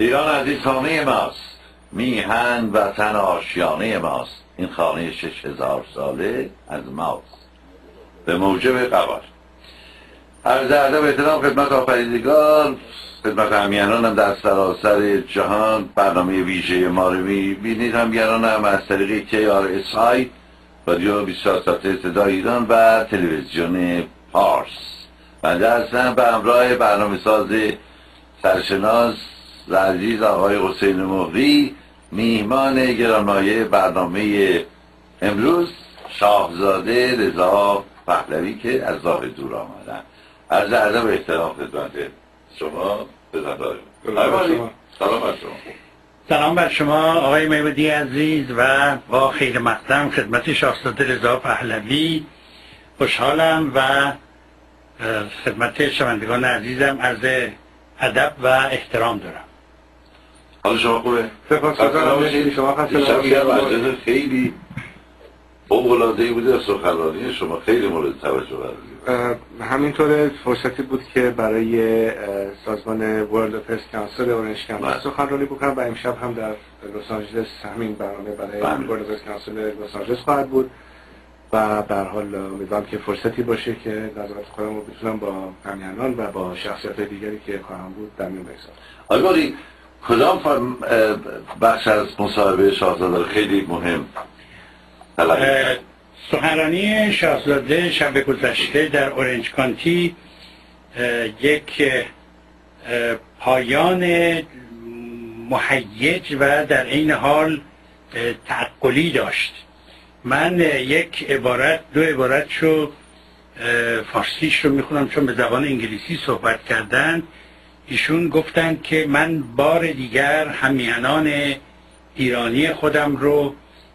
ایران عزیز خانه ماست. میهن وطن آشیانه ماست. این خانه شش هزار ساله از ماست. به موجب قوار. عرض ادب احترام خدمت آفریدگار خدمت همیانان هم در سراسر جهان برنامه ویژه ما رو می‌بینید. همگران هم از طریق KRS سایت رادیو 24 صدای ایران و تلویزیون پارس. بنده هستم به همراه برنامه ساز سرشناس و عزیز آقای حسین مغری میهمان گرانمایه برنامه امروز شاهزاده رضا پهلوی که از راه دور آمدن. از ادب احترام خدمت شما سلام شما. سلام بر شما. آقای میودی عزیز و با خیر مقدم خدمت شاهزاده رضا پهلوی. خوشحالم و خدمت شمندگان عزیزم عرض ادب و احترام دارم. حال شما خوبه؟ سپاسگزارم شما خسته خیلی فوق‌العاده‌ای بوده سخنرانی شما. خیلی مورد توجه قرار همینطور فرصتی بود که برای سازمان World Affairs Council اورنج کانتری سخنرانی بکنم و امشب هم در لس آنجلس همین برنامه برای World Affairs Council لس آنجلس خواهد بود و به حال امیدوارم که فرصتی باشه که نظرات خودم رو بتونم با همیهنان و با شخصیت دیگری که خواهم بود در میون بگذارم. آقای کدام بخش از مصاحبه شاهزاده خیلی مهم سخنرانی شاهزاده شب گذشته در اورنج کانتی یک پایان مهیج و در این حال تعقلی داشت. من یک عبارت دو عبارت شو فارسیش رو می‌خونم چون به زبان انگلیسی صحبت کردن. ایشون گفتند که من بار دیگر همیانان ایرانی خودم رو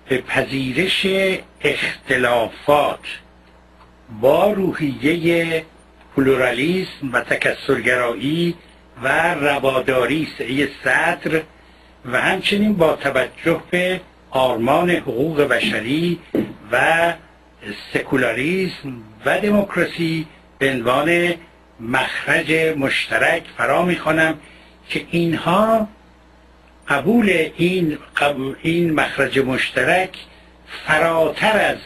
به پذیرش اختلافات با روحیه پلورالیسم و تکسرگرایی و رواداری سعی صدر و همچنین با توجه به آرمان حقوق بشری و سکولاریسم و دموکراسی به عنوان مخرج مشترک فرا می‌خوانم که اینها قبول این, قبول این مخرج مشترک فراتر از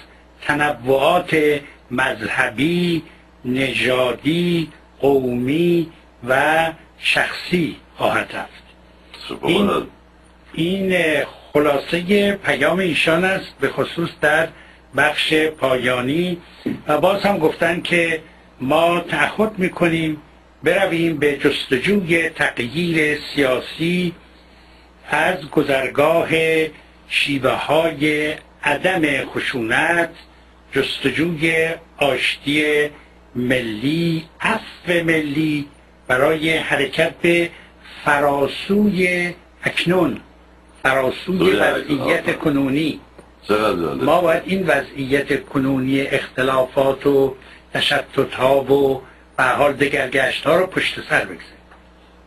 تنوعات مذهبی نژادی قومی و شخصی خواهد رفت. این, این خلاصه پیام ایشان است به خصوص در بخش پایانی. و باز هم گفتن که ما تعهد می‌کنیم برویم به جستجوی تغییر سیاسی از گذرگاه شیوه های عدم خشونت جستجوی آشتی ملی عفو ملی برای حرکت به فراسوی اکنون فراسوی وضعیت کنونی. ما باید این وضعیت کنونی اختلافات و تشتت ها و به حال دگرگشت ها رو پشت سر بگذاریم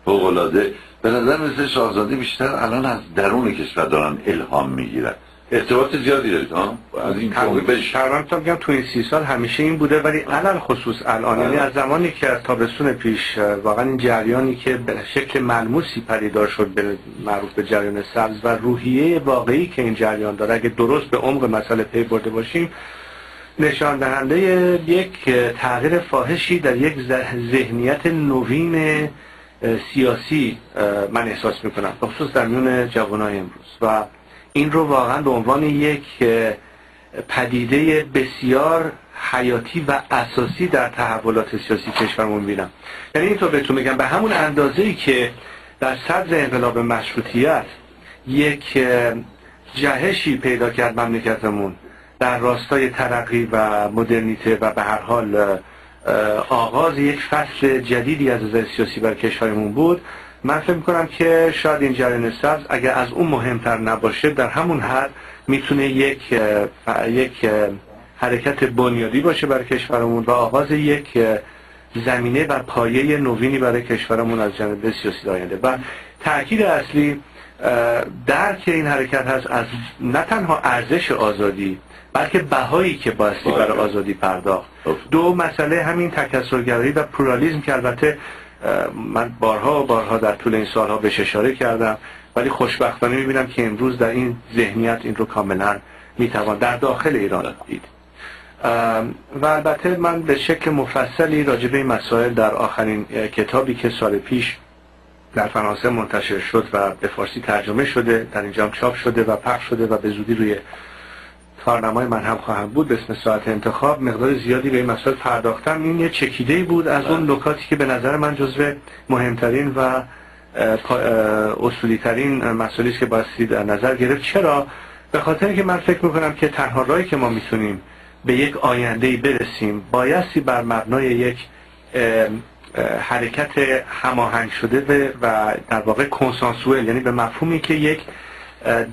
العاده به نظر مثل شاهزاده بیشتر الان از درون کشور دارن الهام می‌گیرن. ارتباط زیادی دارید ها؟ از این تقریبا تا بگم تو این سی سال همیشه این بوده ولی علل خصوص الان یعنی از زمانی که از تابستون پیش واقعا این جریانی که به شکل ملموسی پدیدار شد به معروف به جریان سبز و روحیه واقعی که این جریان داره. اگه درست به عمق مسئله پی برده باشیم نشان دهنده یک تغییر فاحشی در یک ذهنیت نوین سیاسی من احساس می‌کنم خصوص در میون جوانای امروز. و این رو واقعا به عنوان یک پدیده بسیار حیاتی و اساسی در تحولات سیاسی کشورمون بینم یعنی اینطور بهتون میگم به همون اندازه ای که در صدر انقلاب مشروطیت یک جهشی پیدا کرد مملکتمون در راستای ترقی و مدرنیته و به هر حال آغاز یک فصل جدیدی از نظر سیاسی بر کشورمون بود. من فکر می‌کنم که شاید این جریان سبز اگر از اون مهمتر نباشه در همون حد می‌تونه یک یک حرکت بنیادی باشه برای کشورمون و آغاز یک زمینه و پایه نوینی برای کشورمون از جانب سیاسی آینده. و تاکید اصلی درک این حرکت هست از نه تنها ارزش آزادی بلکه بهایی که بایستی برای آزادی پرداخت. دو مسئله همین تکسرگرایی و پرورالیزم که البته من بارها و بارها در طول این سالها بهش اشاره کردم ولی خوشبختانه می‌بینم که امروز در این ذهنیت این رو کاملا می‌توان در داخل ایران دید. و البته من به شکل مفصلی راجع به این مسائل در آخرین کتابی که سال پیش در فرانسه منتشر شد و به فارسی ترجمه شده در اینجا چاپ شده و پخش شده و به زودی روی کارنامای من هم خواهم بود. به اسم ساعت انتخاب مقدار زیادی به این مسائل پرداختم. این یه چکیده بود از اون نکاتی که به نظر من جزو مهمترین و اصولی ترین مسائلی است که بایستی در نظر گرفت. چرا؟ به خاطر که من فکر می‌کنم که تنها راهی که ما می‌تونیم به یک آینده برسیم بایستی بر مبنای یک حرکت هماهنگ شده و در واقع کنسانسوئل یعنی به مفهومی که یک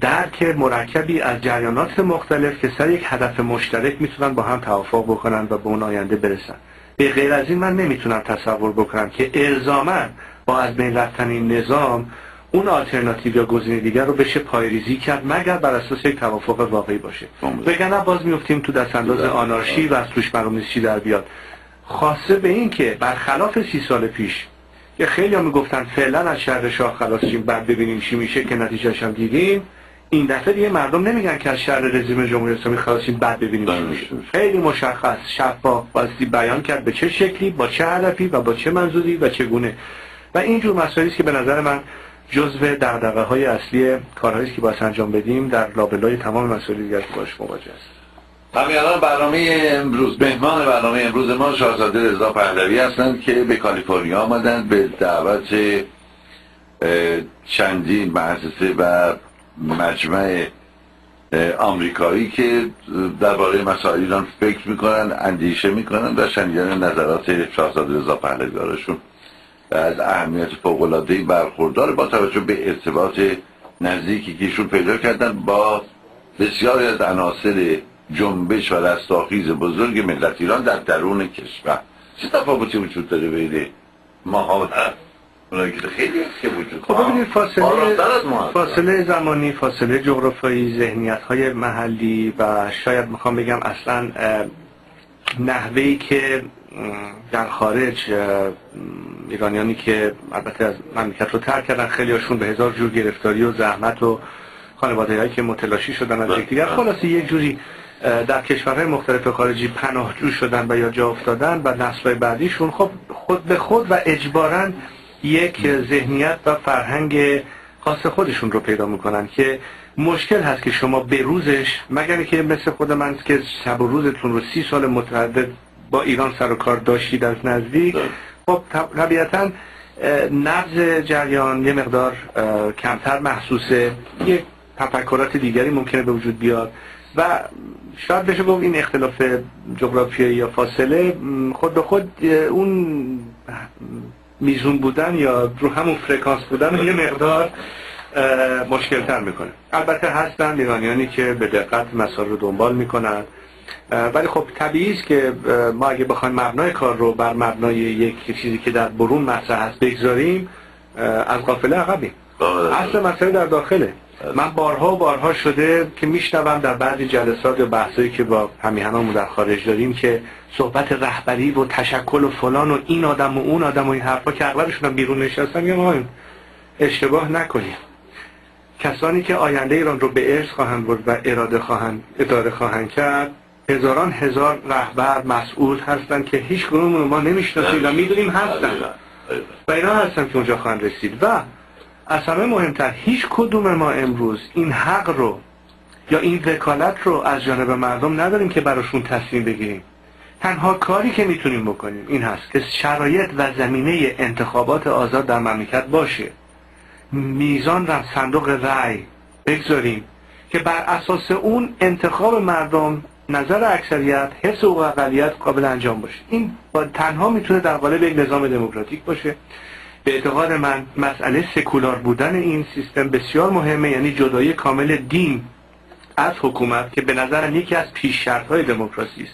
درک مرکبی از جریانات مختلف که سر یک هدف مشترک می‌تونن با هم توافق بکنن و به اون آینده برسن. به غیر از این من نمی‌تونم تصور بکنم که الزاما با از بین رفتن این نظام اون آلترناتیو یا گزینه دیگر رو بشه پایریزی کرد مگر بر اساس یک توافق واقعی باشه. وگرنه باز میفتیم تو دست انداز آنارشی و از توش معلوم چی در بیاد. خاصه به این که برخلاف سی سال پیش که خیلی هم می‌گفتن فعلا از شر شاه خلاص شیم بعد ببینیم چی میشه که نتیجهش هم دیدیم. این دفعه دیگه مردم نمیگن که از شر رژیم جمهوری اسلامی خلاصیم بعد ببینیم چی میشه. خیلی مشخص. شفاف باستی بیان کرد به چه شکلی با چه هدفی و با چه منظوری و چگونه و اینجور مسائلی که به نظر من جزو دغدغه های اصلی کارهایی که باید انجام بدیم در لابلای تمام مسائلی دیگر که باش مواجه است همین الان برنامه امروز مهمان برنامه امروز ما شاهزاده رضا پهلوی هستند که به کالیفرنیا آمدن به دعوت چندین مؤسسه و مجمع آمریکایی که درباره مسائل ایران فکر می‌کنن اندیشه می‌کنن و شنیدن نظرات شاهزاده رضا پهلوی از اهمیت فوق‌العاده‌ای برخوردار با توجه به ارتباط نزدیکی که ایشون پیدا کردن با بسیاری از عناصر جنبش و رستاخیز بزرگ ملت ایران در درون کشور. چه تفاوتی وجود داره بین ما خیلی که وجود خب ببینید فاصله فاصله زمانی فاصله جغرافیایی ذهنیت های محلی و شاید می‌خوام بگم اصلا نحوهی که در خارج ایرانیانی که البته از مملکت رو ترک کردن خیلی هاشون به هزار جور گرفتاری و زحمت و خانواده هایی که متلاشی شدن از یکدیگر. خلاصی یک جوری در کشورهای مختلف خارجی پناهجو شدن و یا جا افتادن و نسلهای بعدیشون خب خود به خود و اجبارا یک ذهنیت و فرهنگ خاص خودشون رو پیدا می‌کنن که مشکل هست که شما به روزش مگر که مثل خود من که شب و روزتون رو سی سال متعدد با ایران سر و کار داشتید از نزدیک خب طبیعتا نبض جریان یه مقدار کمتر محسوسه یک تفکرات دیگری ممکنه به وجود بیاد. و شاید بشه گفت این اختلاف جغرافیایی یا فاصله خود به خود اون میزون بودن یا رو همون فرکانس بودن یه مقدار مشکل تر می‌کنه. البته هستن ایرانیانی که به دقت مسائل رو دنبال می‌کنن. ولی خب طبیعی است که ما اگه بخوایم مبنای کار رو بر مبنای یک چیزی که در برون مطرح هست بگذاریم از قافله عقبیم. اصل مسئله در داخله. من بارها و بارها شده که میشنوم در بعضی جلسات و بحثایی که با همیهنامون در خارج داریم که صحبت رهبری و تشکل و فلان و این آدم و اون آدم و این حرفا که اغلبشون بیرون نشستن یا اشتباه نکنیم. کسانی که آینده ایران رو به ارث خواهند برد و اراده خواهند اداره خواهند کرد هزاران هزار رهبر مسئول هستند که هیچ کنون ما نمی‌شناسیم و می‌دونیم هستن. و اینا هستن که اونجا خواهند رسید. و از همه مهمتر هیچ کدوم ما امروز این حق رو یا این وکالت رو از جانب مردم نداریم که براشون تصمیم بگیریم. تنها کاری که می‌تونیم بکنیم این هست که شرایط و زمینه انتخابات آزاد در مملکت باشه. میزان را صندوق رأی بگذاریم که بر اساس اون انتخاب مردم نظر اکثریت حفظ و اقلیت قابل انجام باشه. این با تنها می‌تونه در قالب یک نظام دموکراتیک باشه. به اعتقاد من مسئله سکولار بودن این سیستم بسیار مهمه یعنی جدایی کامل دین از حکومت که به نظر یکی از پیش شرط های دموکراسی است.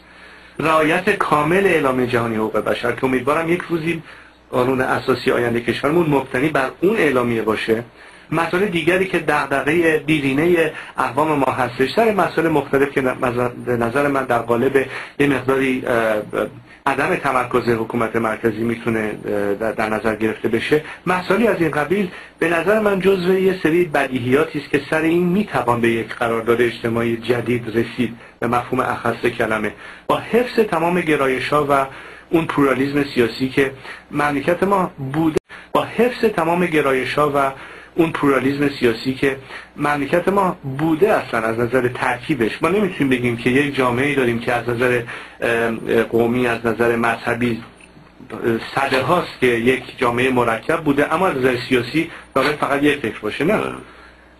رعایت کامل اعلام جهانی حقوق بشر که امیدوارم یک روزی قانون اساسی آینده کشورمون مبتنی بر اون اعلامیه باشه. مسائل دیگری که دغدغه دیرینه اقوام ما هستش سر مسائل مختلف که به نظر من در قالب یه مقداری عدم تمرکز حکومت مرکزی می‌تونه در نظر گرفته بشه. مسائلی از این قبیل به نظر من جزو یه سری بدیهیاتی است که سر این می‌توان به یک قرارداد اجتماعی جدید رسید به مفهوم اخص کلمه. با حفظ تمام گرایش ها و اون پلورالیسم سیاسی که مملکت ما بوده با حفظ تمام گرایش ها و اون پلورالیسم سیاسی که مملکت ما بوده اصلا از نظر ترکیبش. ما نمی‌تونیم بگیم که یک جامعه داریم که از نظر قومی از نظر مذهبی صده هاست که یک جامعه مرکب بوده اما از نظر سیاسی داره فقط یک فکر باشه نه.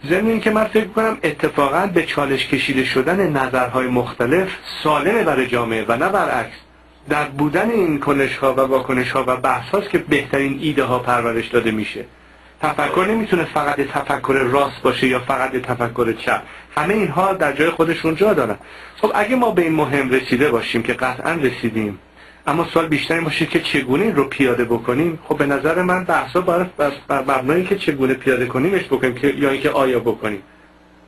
ضمن این که من فکر کنم اتفاقا به چالش کشیده شدن نظرهای مختلف سالمه برای جامعه و نه برعکس. در بودن این کنش ها و واکنش ها و بحث هاست که بهترین ایده ها پرورش داده میشه. تفکر نمی‌تونه فقط تفکر راست باشه یا فقط تفکر چپ. همه اینها در جای خودشون جا دارن. خب اگه ما به این مهم رسیده باشیم که قطعا رسیدیم اما سوال بیشتری باشه که چگونه این رو پیاده بکنیم؟ خب به نظر من بحثا بر مبنای که چگونه پیاده کنیمش بکنیم که یا اینکه آیا بکنیم.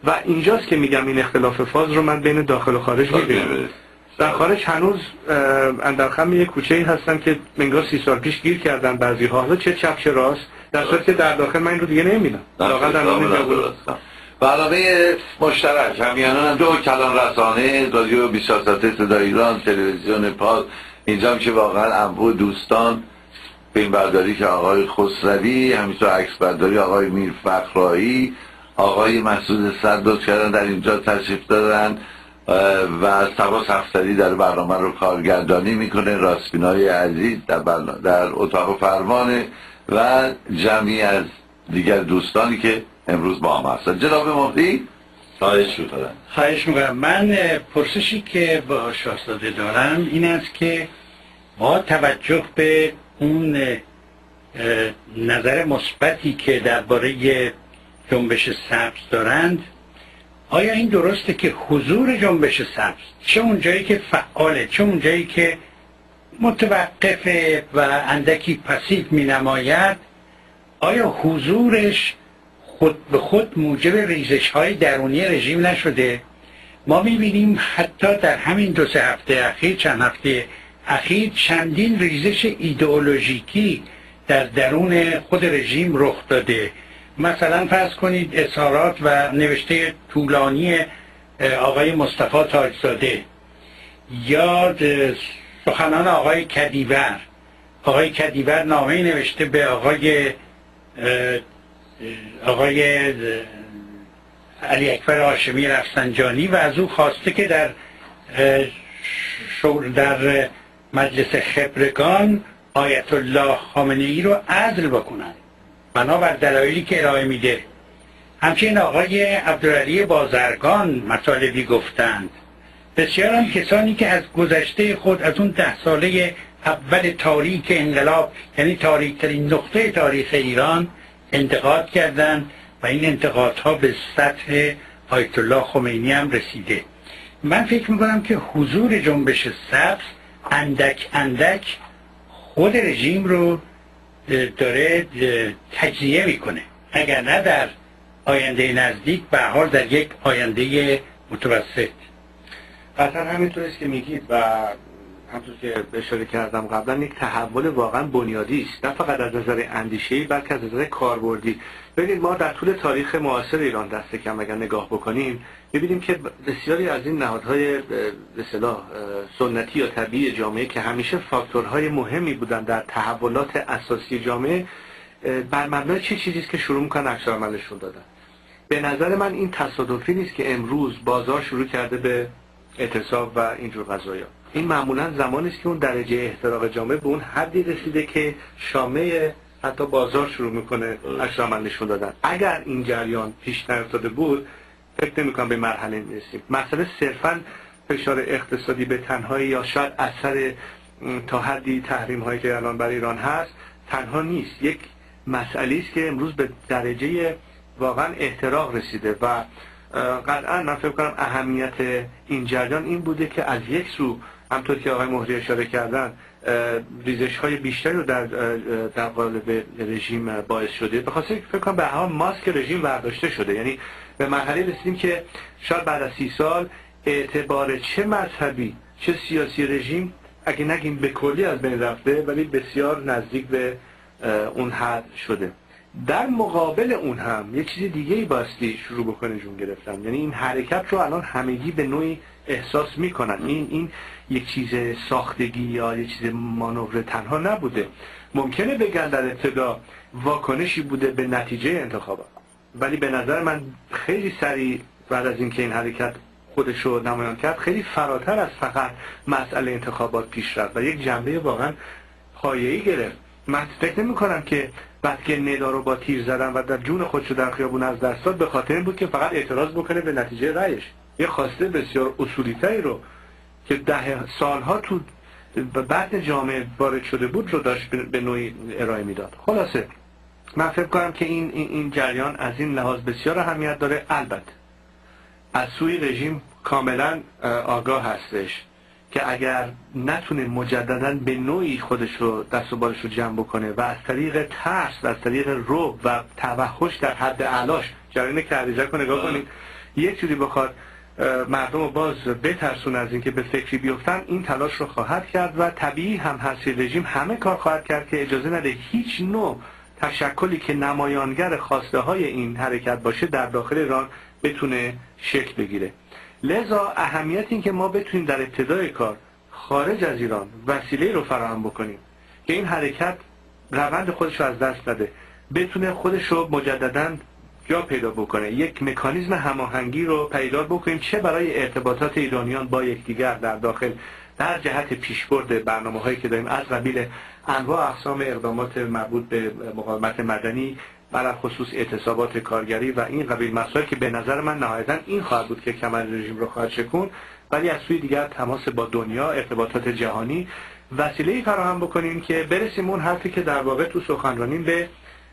و اینجاست که میگم این اختلاف فاز رو من بین داخل و خارج می‌بینم. در خارج هنوز اندرخم یک کوچه ای هستن که منگاه سی سال پیش گیر کردن بعضی ها حالا چه چپ چه راست؟ در صورتی که در داخل من این رو دیگه نمی‌بینم. واقعا در و علاقه مشترک همیانان هم دو کلان رسانه رادیو بیشاسته صدا ایران تلویزیون پاس اینجا هم که واقعا انبوه دوستان فیلم برداری که آقای خسروی همینطور عکس برداری آقای میر فخرایی آقای مسعود صد کردن در اینجا تشریف دارن و سبا افسری در برنامه رو کارگردانی می‌کنه راسپینای عزیز در, در اتاق فرمانه و جمعی از دیگر دوستانی که امروز با هم هستن. جناب مهدی؟ خواهش می‌کنم. خواهش می‌کنم. من پرسشی که با شاهزاده دارم این است که با توجه به اون نظر مثبتی که درباره جنبش سبز دارند آیا این درسته که حضور جنبش سبز چه اونجایی که فعاله چه اونجایی که متوقفه و اندکی پسیو می نماید. آیا حضورش خود به خود موجب ریزش های درونی رژیم نشده؟ ما می‌بینیم حتی در همین دو سه هفته اخیر چند هفته اخیر چندین ریزش ایدئولوژیکی در درون خود رژیم رخ داده. مثلا فرض کنید اظهارات و نوشته طولانی آقای مصطفی تاجزاده. یا سخنان آقای کدیور. آقای کدیور نامه نوشته به آقای آقای علی اکبر هاشمی رفسنجانی و از او خواسته که در در مجلس خبرگان آیت الله خامنه ای رو عزل بکنن. بنابر دلایلی که ارائه میده. همچنین آقای عبدالعلی بازرگان مطالبی گفتند. بسیار هم کسانی که از گذشته خود از اون ده ساله اول تاریک انقلاب یعنی تاریکترین نقطه تاریخ ایران انتقاد کردند و این انتقادها به سطح آیت الله خمینی هم رسیده. من فکر می‌کنم که حضور جنبش سبز اندک اندک خود رژیم رو داره تجزیه می‌کنه. اگر نه در آینده نزدیک به حال در یک آینده متوسط. قطعا همینطور است که میگید و همطور که اشاره کردم قبلا یک تحول واقعا بنیادی است. نه فقط از نظر اندیشه‌ای بلکه از نظر کاربردی. ببینید ما در طول تاریخ معاصر ایران دست کم اگر نگاه بکنیم ببینیم که بسیاری از این نهادهای به سنتی یا طبیعی جامعه که همیشه فاکتورهای مهمی بودن در تحولات اساسی جامعه بر مبنای چه چیزی که شروع می‌کنن عکس عملشون دادن؟ به نظر من این تصادفی نیست که امروز بازار شروع کرده به اعتصاب و اینجور قضایا. این معمولا زمانی است که اون درجه احتراق جامعه به اون حدی رسیده که شامه حتی بازار شروع می‌کنه عکس نشون دادن. اگر این جریان پیش نیفتاده بود فکر نمی‌کنم به مرحله می‌رسیم. مسئله صرفا فشار اقتصادی به تنهایی یا شاید اثر تا حدی تحریم هایی که الان بر ایران هست تنها نیست. یک مسئله است که امروز به درجه واقعا احتراق رسیده و قطعا من فکر کنم اهمیت این جریان این بوده که از یک سو همطور که آقای مهری اشاره کردن ریزش های بیشتری رو در در قالب رژیم باعث شده. بخاطر فکر کنم به حال ماسک رژیم برداشته شده. یعنی به مرحله رسیدیم که شاید بعد از سی سال اعتبار چه مذهبی چه سیاسی رژیم اگه نگیم به کلی از بین رفته ولی بسیار نزدیک به اون حد شده. در مقابل اون هم یه چیز دیگه ای باستی شروع بکنه جون گرفتن. یعنی این حرکت رو الان همگی به نوعی احساس می‌کنن. این این یک چیز ساختگی یا یک چیز مانور تنها نبوده. ممکنه بگن در ابتدا واکنشی بوده به نتیجه انتخابات ولی به نظر من خیلی سریع بعد از اینکه این حرکت خودش رو نمایان کرد خیلی فراتر از فقط مسئله انتخابات پیش رفت و یک جنبه واقعا پایه‌ای گرفت. من فکر نمی کنم که بعد که ندا رو با تیر زدن و در جون خودشو در خیابون از دست داد به خاطر این بود که فقط اعتراض بکنه به نتیجه رأیش یه خواسته بسیار اصولیتری رو که ده سالها تو بعد جامعه وارد شده بود رو داشت به نوعی ارائه می‌داد. خلاصه من فکر کنم که این, این جریان از این لحاظ بسیار اهمیت داره. البته از سوی رژیم کاملا آگاه هستش. که اگر نتونه مجددا به نوعی خودش رو دست و بالش رو جمع بکنه و از طریق ترس و از طریق رو و توحش در حد علاش جریان عریضه رو نگاه کنید یک جوری بخواد مردم رو باز بترسون از اینکه به فکری بیفتن این تلاش رو خواهد کرد و طبیعی هم هستی رژیم همه کار خواهد کرد که اجازه نده هیچ نوع تشکلی که نمایانگر خواسته های این حرکت باشه در داخل ایران بتونه شکل بگیره. لذا اهمیت این که ما بتونیم در ابتدای کار خارج از ایران وسیله رو فراهم بکنیم که این حرکت روند خودش رو از دست نده بتونه خودش رو مجددا جا پیدا بکنه. یک مکانیزم هماهنگی رو پیدا بکنیم. چه برای ارتباطات ایرانیان با یکدیگر در داخل در جهت پیشبرد برنامه هایی که داریم. از قبیل انواع اقسام اقدامات مربوط به مقاومت مدنی بر خصوص اعتصابات کارگری و این قبیل مسائل که به نظر من نهایتا این خواهد بود که کمر رژیم رو خواهد شکون ولی از سوی دیگر تماس با دنیا ارتباطات جهانی وسیله فراهم بکنیم که برسیم اون حرفی که در واقع تو سخنرانیم به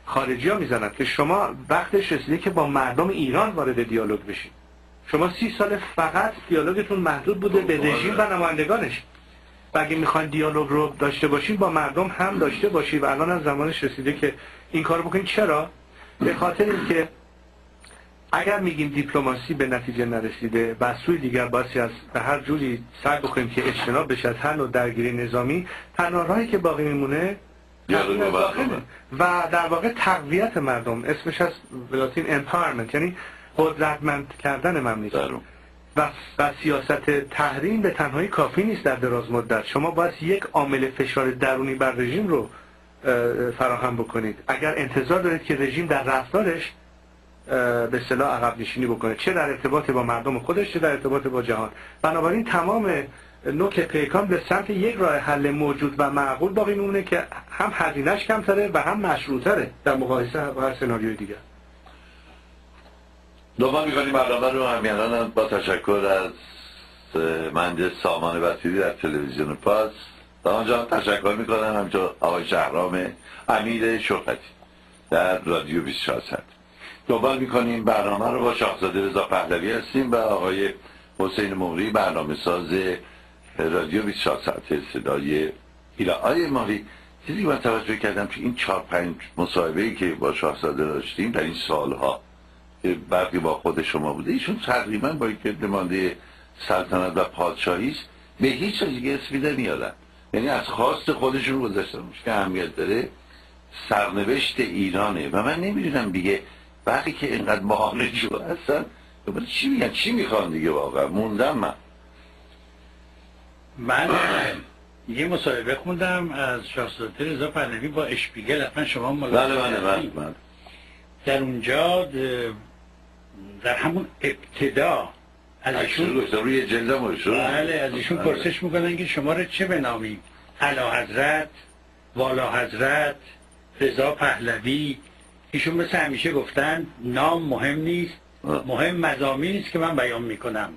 خارجی ها می‌زنن که شما وقتش رسیده که با مردم ایران وارد دیالوگ بشید شما سی سال فقط دیالوگتون محدود بوده به رژیم و نمایندگانش. و اگه می‌خواین دیالوگ رو داشته باشین با مردم هم داشته باشید و الان از زمانش رسیده که این کار بکنید چرا؟ به خاطر اینکه اگر میگیم دیپلماسی به نتیجه نرسیده و سوی دیگر باسی از به هر جوری سعی بکنیم که اجتناب بشه از هر نوع درگیری نظامی تنها راهی که باقی میمونه و در واقع تقویت مردم. اسمش از ولاتین empowerment یعنی قدرتمند کردن مملکت. و, و سیاست تحریم به تنهایی کافی نیست در دراز مدت. شما باید یک عامل فشار درونی بر رژیم رو فراهم بکنید. اگر انتظار دارید که رژیم در رفتارش به صلاح عقب نشینی بکنه چه در ارتباط با مردم خودش چه در ارتباط با جهان. بنابراین تمام نوک پیکان به سمت یک راه حل موجود و معقول باقی میمونه که هم هزینهش کمتره و هم مشروطره در مقایسه با هر سناریوی دیگر. دوباره می‌کنیم برنامه رو همیانان با تشکر از مهندس سامان وسیلی در تلویزیون پاس و آنجا تشکر می‌کنم. همچنان آقای شهرام امیر شرفتی در رادیو 24 ساعت دنبال می‌کنیم برنامه رو با شاهزاده رضا پهلوی هستیم و آقای حسین مغری برنامه ساز رادیو 24 ساعت صدای ایران. آقای ماهی چیزی من توجه کردم که این چهار پنج مصاحبه که با شاهزاده داشتیم در این سالها برقی با خود شما بوده ایشون تقریبا با اینکه نمانده سلطنت و پادشاهی به هیچ دیگه اسمی نمیادن یعنی از خواست خودشون گذاشتن. که اهمیت داره سرنوشت ایرانه. و من نمی‌دونم دیگه وقتی که اینقدر شو هستن چی میگن؟ چی می‌خوان دیگه واقعا؟ موندم من. من یه مصاحبه خوندم از شاهزاده رضا پهلوی با اشپیگل. حتما شما بله بله بله, بله. در اونجا در همون ابتدا از ایشون روی جلد بله از ایشون بله. پرسش می‌کنن که شما رو چه بنامید؟ علا حضرت والا حضرت رضا پهلوی. ایشون مثل همیشه گفتن نام مهم نیست مهم مزامین است که من بیان می‌کنم.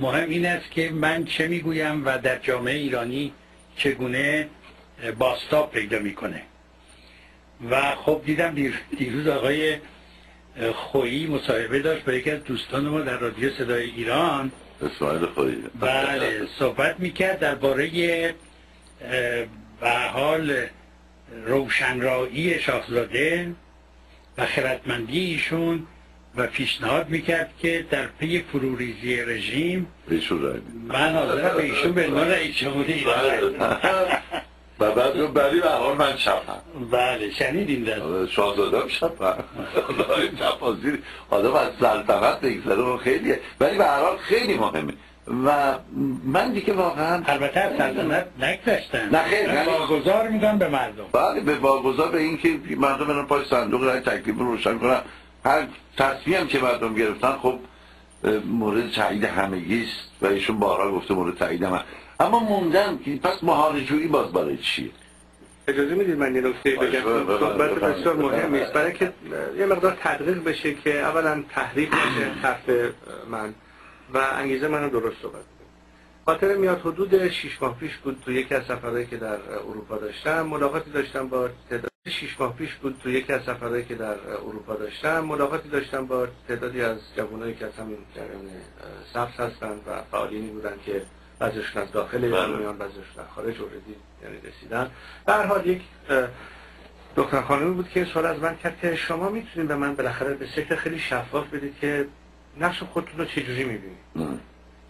مهم این است که من چه می‌گویم و در جامعه ایرانی چگونه باستاب پیدا می‌کنه. و خب دیدم دیروز آقای خویی مصاحبه داشت با یکی از دوستان ما در رادیو صدای ایران. اسماعیل خویی. بله صحبت می‌کرد درباره به حال روشنرایی شاهزاده و خردمندی ایشون و پیشنهاد می‌کرد که در پی فروریزی رژیم من حاضرم به ایشون به عنوان رئیس جمهوری ایران و بعد رو بری به حال من چپم بله شنیدیم در شاهزاده هم چپم تفاصیل آدم از سلطنت بگذره و خیلیه. ولی به حال خیلی مهمه. و من دیگه واقعا البته از سلطنت نگذشتن. نه یعنی- واگذار میدن به مردم. بله به واگذار به این که مردم برن پای صندوق رای تکلیف رو روشن کنن. هر تصمیم هم که مردم گرفتن خب مورد تایید همگی است و ایشون بارها گفته مورد تایید هم اما موندم که پس مهارجویی باز برای چیه اجازه می‌دید من یه نکته بگم صحبت. بسیار مهمی است برای که یه مقدار تدقیق بشه که اولا تحریف بشه حرف من و انگیزه منو درست صحبت. خاطر میاد حدود 6 ماه پیش بود تو یکی از سفرهایی که در اروپا داشتم ملاقاتی داشتم با تعداد 6 ماه پیش بود تو یکی از سفرهایی که در اروپا داشتم ملاقاتی داشتم با تعدادی از جوانایی که از همین جریان سبز هستند و فعالینی بودن که بعضیشون از داخل ایران بله. میان بعضیشون از خارج اوردی یعنی رسیدن به هر حال یک اه، دختر خانمی بود که این سوال از من کرد که شما می‌تونید به من بالاخره به شکل خیلی شفاف بدید که نقش خودتون رو چجوری می‌بینید.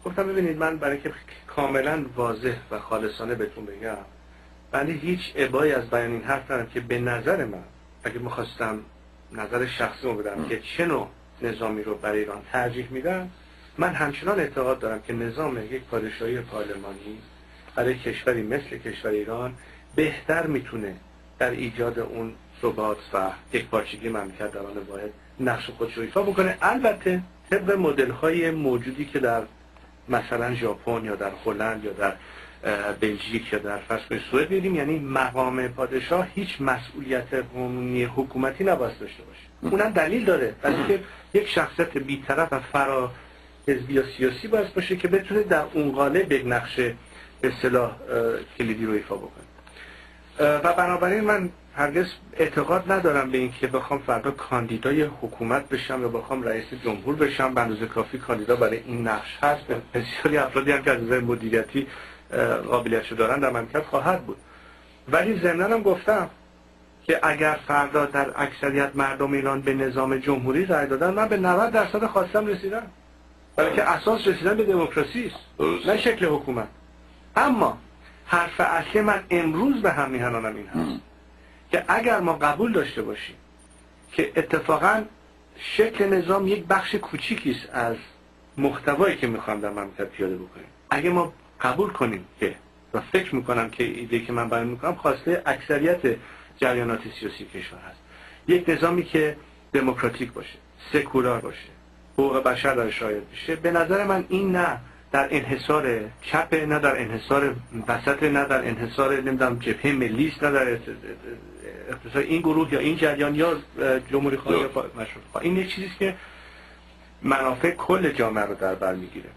گفتم ببینید من برای که کاملا واضح و خالصانه بهتون بگم ولی هیچ ابایی از بیان این حرف ندارم که به نظر من اگه می‌خواستم نظر شخصی رو بدم که چه نوع نظامی رو برای ایران ترجیح میدم من همچنان اعتقاد دارم که نظام یک پادشاهی پارلمانی برای کشوری مثل کشور ایران بهتر می‌تونه در ایجاد اون ثبات و یک پارچگی مملکت در آن واحد نقش خودش رو ایفا بکنه. البته طبق مدل های موجودی که در مثلا ژاپن یا در هلند یا در بلژیک یا در کنید سوئد می‌بینیم یعنی مقام پادشاه هیچ مسئولیت قانونی حکومتی نباید داشته باشه. اونم دلیل داره. از اینکه یک شخصیت بیطرف و فرا حزبی یا سیاسی باید باشه که بتونه در اون قالب یک نقش به اصطلاح کلیدی رو ایفا بکنه. و بنابراین من هرگز اعتقاد ندارم به اینکه بخوام فردا کاندیدای حکومت بشم یا بخوام رئیس جمهور بشم. به اندازه کافی کاندیدا برای این نقش هست. بسیاری افرادی هم که از نظر مدیریتی قابلیتشو دارن در مملکت خواهد بود. ولی ضمناً هم گفتم که اگر فردا در اکثریت مردم ایران به نظام جمهوری رای دادن من به 90 درصد خواستم رسیدم. برای که اساس رسیدن به دموکراسی است. نه شکل حکومت اما حرف اصلی من امروز به هم میهنانم این هست. که اگر ما قبول داشته باشیم که اتفاقا شکل نظام یک بخش کوچیکی است از محتوایی که می‌خوام در مملکت پیاده بکنیم اگه ما قبول کنیم که و فکر می‌کنم که ایده که من بیان می‌کنم خواسته اکثریت جریانات سیاسی کشور هست یک نظامی که دموکراتیک باشه سکولار باشه حقوق بشر درش رعایت بشه. به نظر من این نه در انحصار چپ نه در انحصار وسط نه در انحصار نمی‌دونم جبهه ملی نه در اقتصاد این گروه یا این جریان یا جمهوری خواهی یا مشروط خواهی این چیزی است که منافع کل جامعه رو در بر می‌گیره.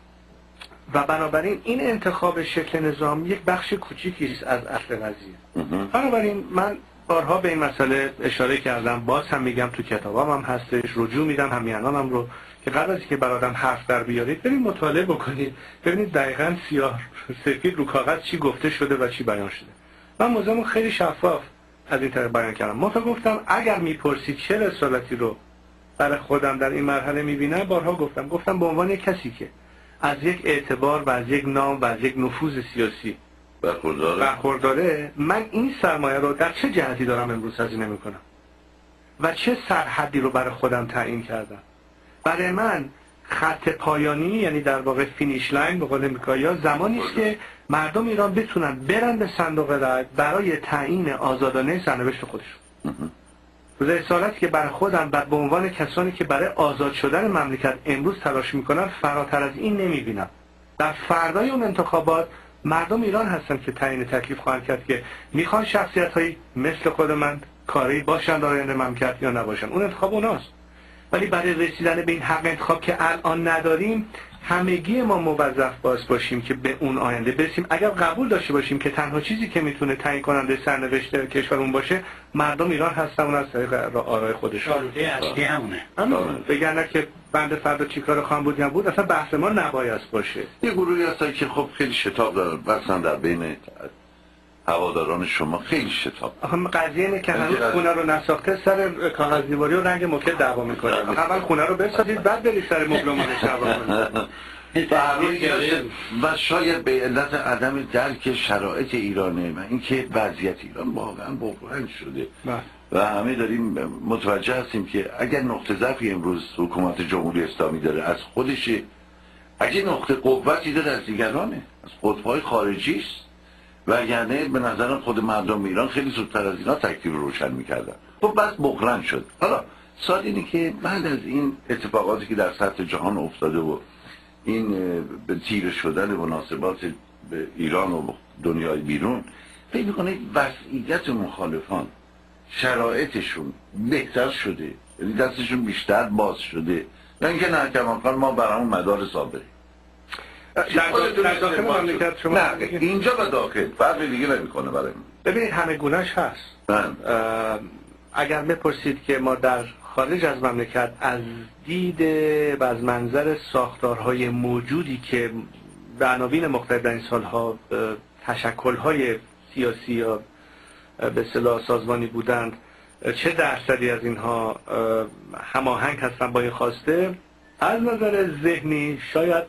و بنابراین این انتخاب شکل نظام یک بخش کوچیکی است از اصل قضیه. بنابراین من بارها به این مسئله اشاره کردم باز هم میگم تو کتابام هم هستش رجوع میدم همیانانم رو که قبل از که برادم حرف در بیارید برید مطالعه بکنید. ببینید دقیقا سیاه سفید رو کاغذ چی گفته شده و چی بیان شده. من موضوعمو خیلی شفاف از این طریق بیان کردم. منتها گفتم اگر می‌پرسید چه رسالتی رو برای خودم در این مرحله می‌بینم بارها گفتم. گفتم به عنوان کسی که از یک اعتبار و از یک نام و از یک نفوذ سیاسی برخورداره. برخورداره من این سرمایه رو در چه جهتی دارم امروز هزینه می‌کنم؟ و چه سرحدی رو برای خودم تعیین کردم؟ برای من خط پایانی یعنی در واقع finish line به قول امریکایی زمانی است که مردم ایران بتونن برن به صندوق رای برای تعیین آزادانه سرنوشت خودشون. رسالتی که برای خودم و به عنوان کسانی که برای آزاد شدن مملکت امروز تلاش می‌کنن فراتر از این نمی‌بینم. در فردای اون انتخابات مردم ایران هستن که تعیین تکلیف خواهند کرد که می‌خوان شخصیت هایی مثل خود من کاری باشن در آینده مملکت یا نباشن اون انتخاب اوناست. ولی برای رسیدن به این حق انتخاب که الان نداریم همگی ما موظف باز باشیم که به اون آینده برسیم. اگر قبول داشته باشیم که تنها چیزی که می‌تونه تعیین کننده سرنوشت کشورمون باشه مردم ایران هستن اون از طریق آرای خودشون. شالوده اصلی همونه. اما بگن که بنده فردا چیکار خواهم بود یا بود اصلا بحث ما نباید باشه. یه گروهی هستن که خب خیلی شتاب دارن مثلا در بین هواداران شما خیلی شتاب آخه قضیه اینه که هنوز خونه رو نساخته سر کاغذ دیواری و رنگ مکر دعوا می‌کنه اول خونه رو بسازید بعد برید سر مبل و دعوا و شاید به علت عدم درک شرایط ایرانه و اینکه وضعیت ایران واقعا بحران شده. بله. و همه داریم متوجه هستیم که اگر نقطه ضعفی امروز حکومت جمهوری اسلامی داره از خودشه. اگه نقطه قوتی داره از دیگرانه. از قطبهای خارجی است. و یعنی به نظر خود مردم ایران خیلی زودتر از اینا رو روشن می‌کردن. خب بس بغرن شد. حالا سال اینه که بعد از این اتفاقاتی که در سطح جهان افتاده و این به تیره شدن مناسبات به ایران و دنیای بیرون فکر می‌کنه وضعیت مخالفان شرایطشون بهتر شده. یعنی دستشون بیشتر باز شده. نه اینکه نه کماکان ما برامون مدار صابره در داخل مملکت شما نه اینجا به داخل. فرقی دیگه نمی‌کنه برای ببینید همه گونهش هست. اگر بپرسید که ما در خارج از مملکت از دید و از منظر ساختارهای موجودی که به عناوین مختلف در این سالها تشکلهای سیاسی یا به صلاح سازمانی بودند چه درصدی از اینها هماهنگ هستن با این خواسته؟ از نظر ذهنی شاید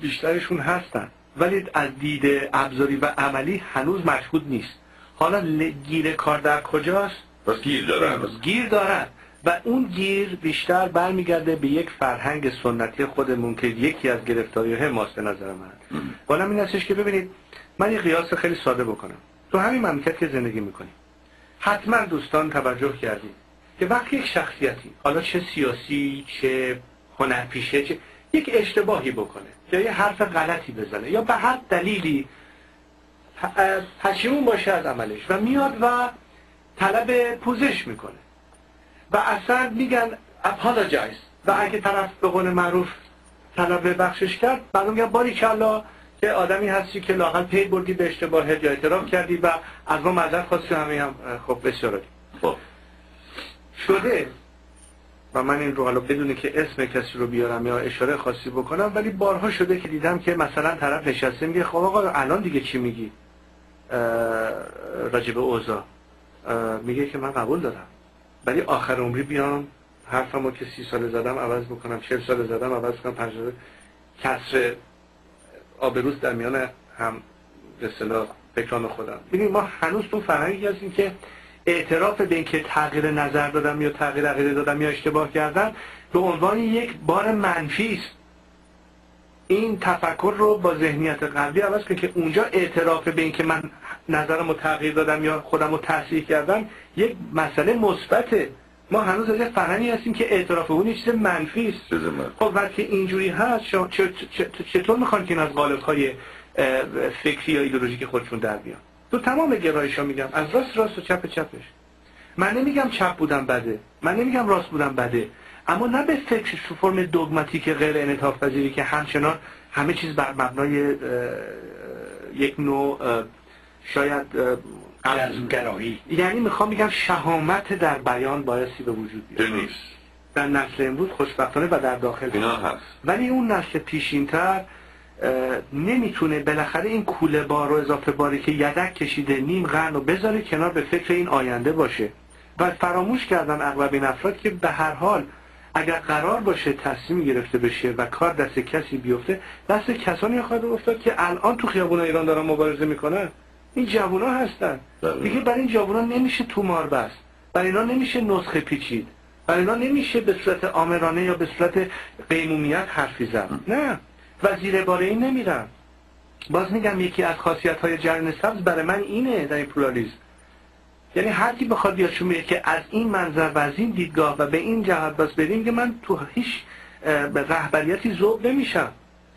بیشترشون هستن. ولی از دید ابزاری و عملی هنوز مشهود نیست. حالا گیر کار در کجاست؟ بس گیر دارن. گیر دارن. و اون گیر بیشتر برمیگرده به یک فرهنگ سنتی خودمون که یکی از گرفتاری های ماست به نظر من. بالا این هستش که ببینید من یه قیاس خیلی ساده بکنم. تو همین مملکت که زندگی می‌کنیم حتما دوستان توجه کردیم که وقتی یک شخصیتی حالا چه سیاسی چه هنرپیشه چه یک اشتباهی بکنه یا یه حرف غلطی بزنه یا به هر دلیلی پشیمون باشه از عملش و میاد و طلب پوزش می‌کنه. و اصلا میگن apologize. و اگه طرف به قول معروف طلب بخشش کرد بعد میگن باری کلا که آدمی هستی که لاقل پی بردی به اشتباهت یا اعتراف کردی و از ما معذرت خواستی همه هم خب بسیار خب. شده. و من این رو حالا بدونه که اسم کسی رو بیارم یا اشاره خاصی بکنم ولی بارها شده که دیدم که مثلا طرف نشسته میگه خب آقا الان دیگه چی میگی؟ راجب اوضاع. میگه که من قبول دارم. ولی آخر عمری بیام حرفمو که سی سال زدم عوض بکنم چهل سال زدم عوض کنم پنج کسر آبروز در میان هم به اصطلاح فکران خودم. ببینید ما هنوز تو فرهنگی هستیم که اعتراف به اینکه تغییر نظر دادم یا تغییر عقیده دادم یا اشتباه کردم به عنوان یک بار منفی است. این تفکر رو با ذهنیت قلبی عوض کنید که اونجا اعتراف به اینکه من نظرم رو تغییر دادم یا خودم رو تصحیح کردم یک مسئله مثبته. ما هنوز از فرهنگی هستیم که اعتراف اون چیز منفی است. خب وقتی اینجوری هست چطور می‌خوان که این از قالب های فکری یا ایدئولوژیک خودشون در بیان؟ تو تمام گرایش ها میگم. از راست راست و چپ چپش. من نمیگم چپ بودم بده. من نمیگم راست بودم بده. اما نه به فکر فرم دوگماتیک غیر انعطاف پذیری که همچنان همه چیز بر مبنای یک نوع شاید گرایی. یعنی می‌خوام بگم شهامت در بیان بایستی به وجود بیاد. نیست در نسل امروز خوشبختانه و در داخل. اینا هست. ولی اون نسل پیشینتر نمی‌تونه بالاخره این کوله بار و اضافه باری که یدک کشیده نیم قرن و بذاره کنار به فکر این آینده باشه. و فراموش کردن اغلب این افراد که به هر حال اگر قرار باشه تصمیم گرفته بشه و کار دست کسی بیفته دست کسانی خواهد افتاد که الان تو خیابون ایران دارن مبارزه می‌کنن. این جوونا هستن. دیگه برای این جوونا نمیشه تومار بست. برای اینا نمیشه نسخه پیچید. برای اینا نمیشه به صورت آمرانه یا به صورت قیمومیت حرفی زد. نه. و زیر باره این نمیرم. باز میگم یکی از خاصیت های جرن سبز برای من اینه در این پلاریزم یعنی هر کی بخواد بیاد شما که از این منظر و از این دیدگاه و به این جهت باز بریم که من تو هیچ به رهبریتی ذوب نمیشم.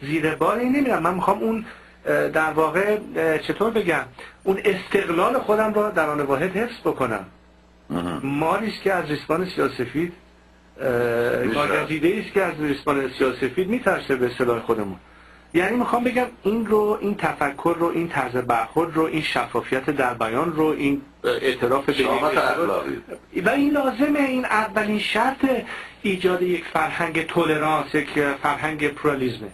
زیر بار این نمیرم. من می‌خوام اون در واقع چطور بگم؟ اون استقلال خودم را در آن واحد حفظ بکنم. ماریست که از ریسمان سیاسفید ناگزیده است که از ریسمان سیاسفید میترسه به اصطلاح خودمون. یعنی می‌خوام بگم این رو این تفکر رو این طرز برخورد رو این شفافیت در بیان رو این اعتراف به و این لازمه. این اولین شرط ایجاد یک فرهنگ تولرانس یک فرهنگ پرالیزمه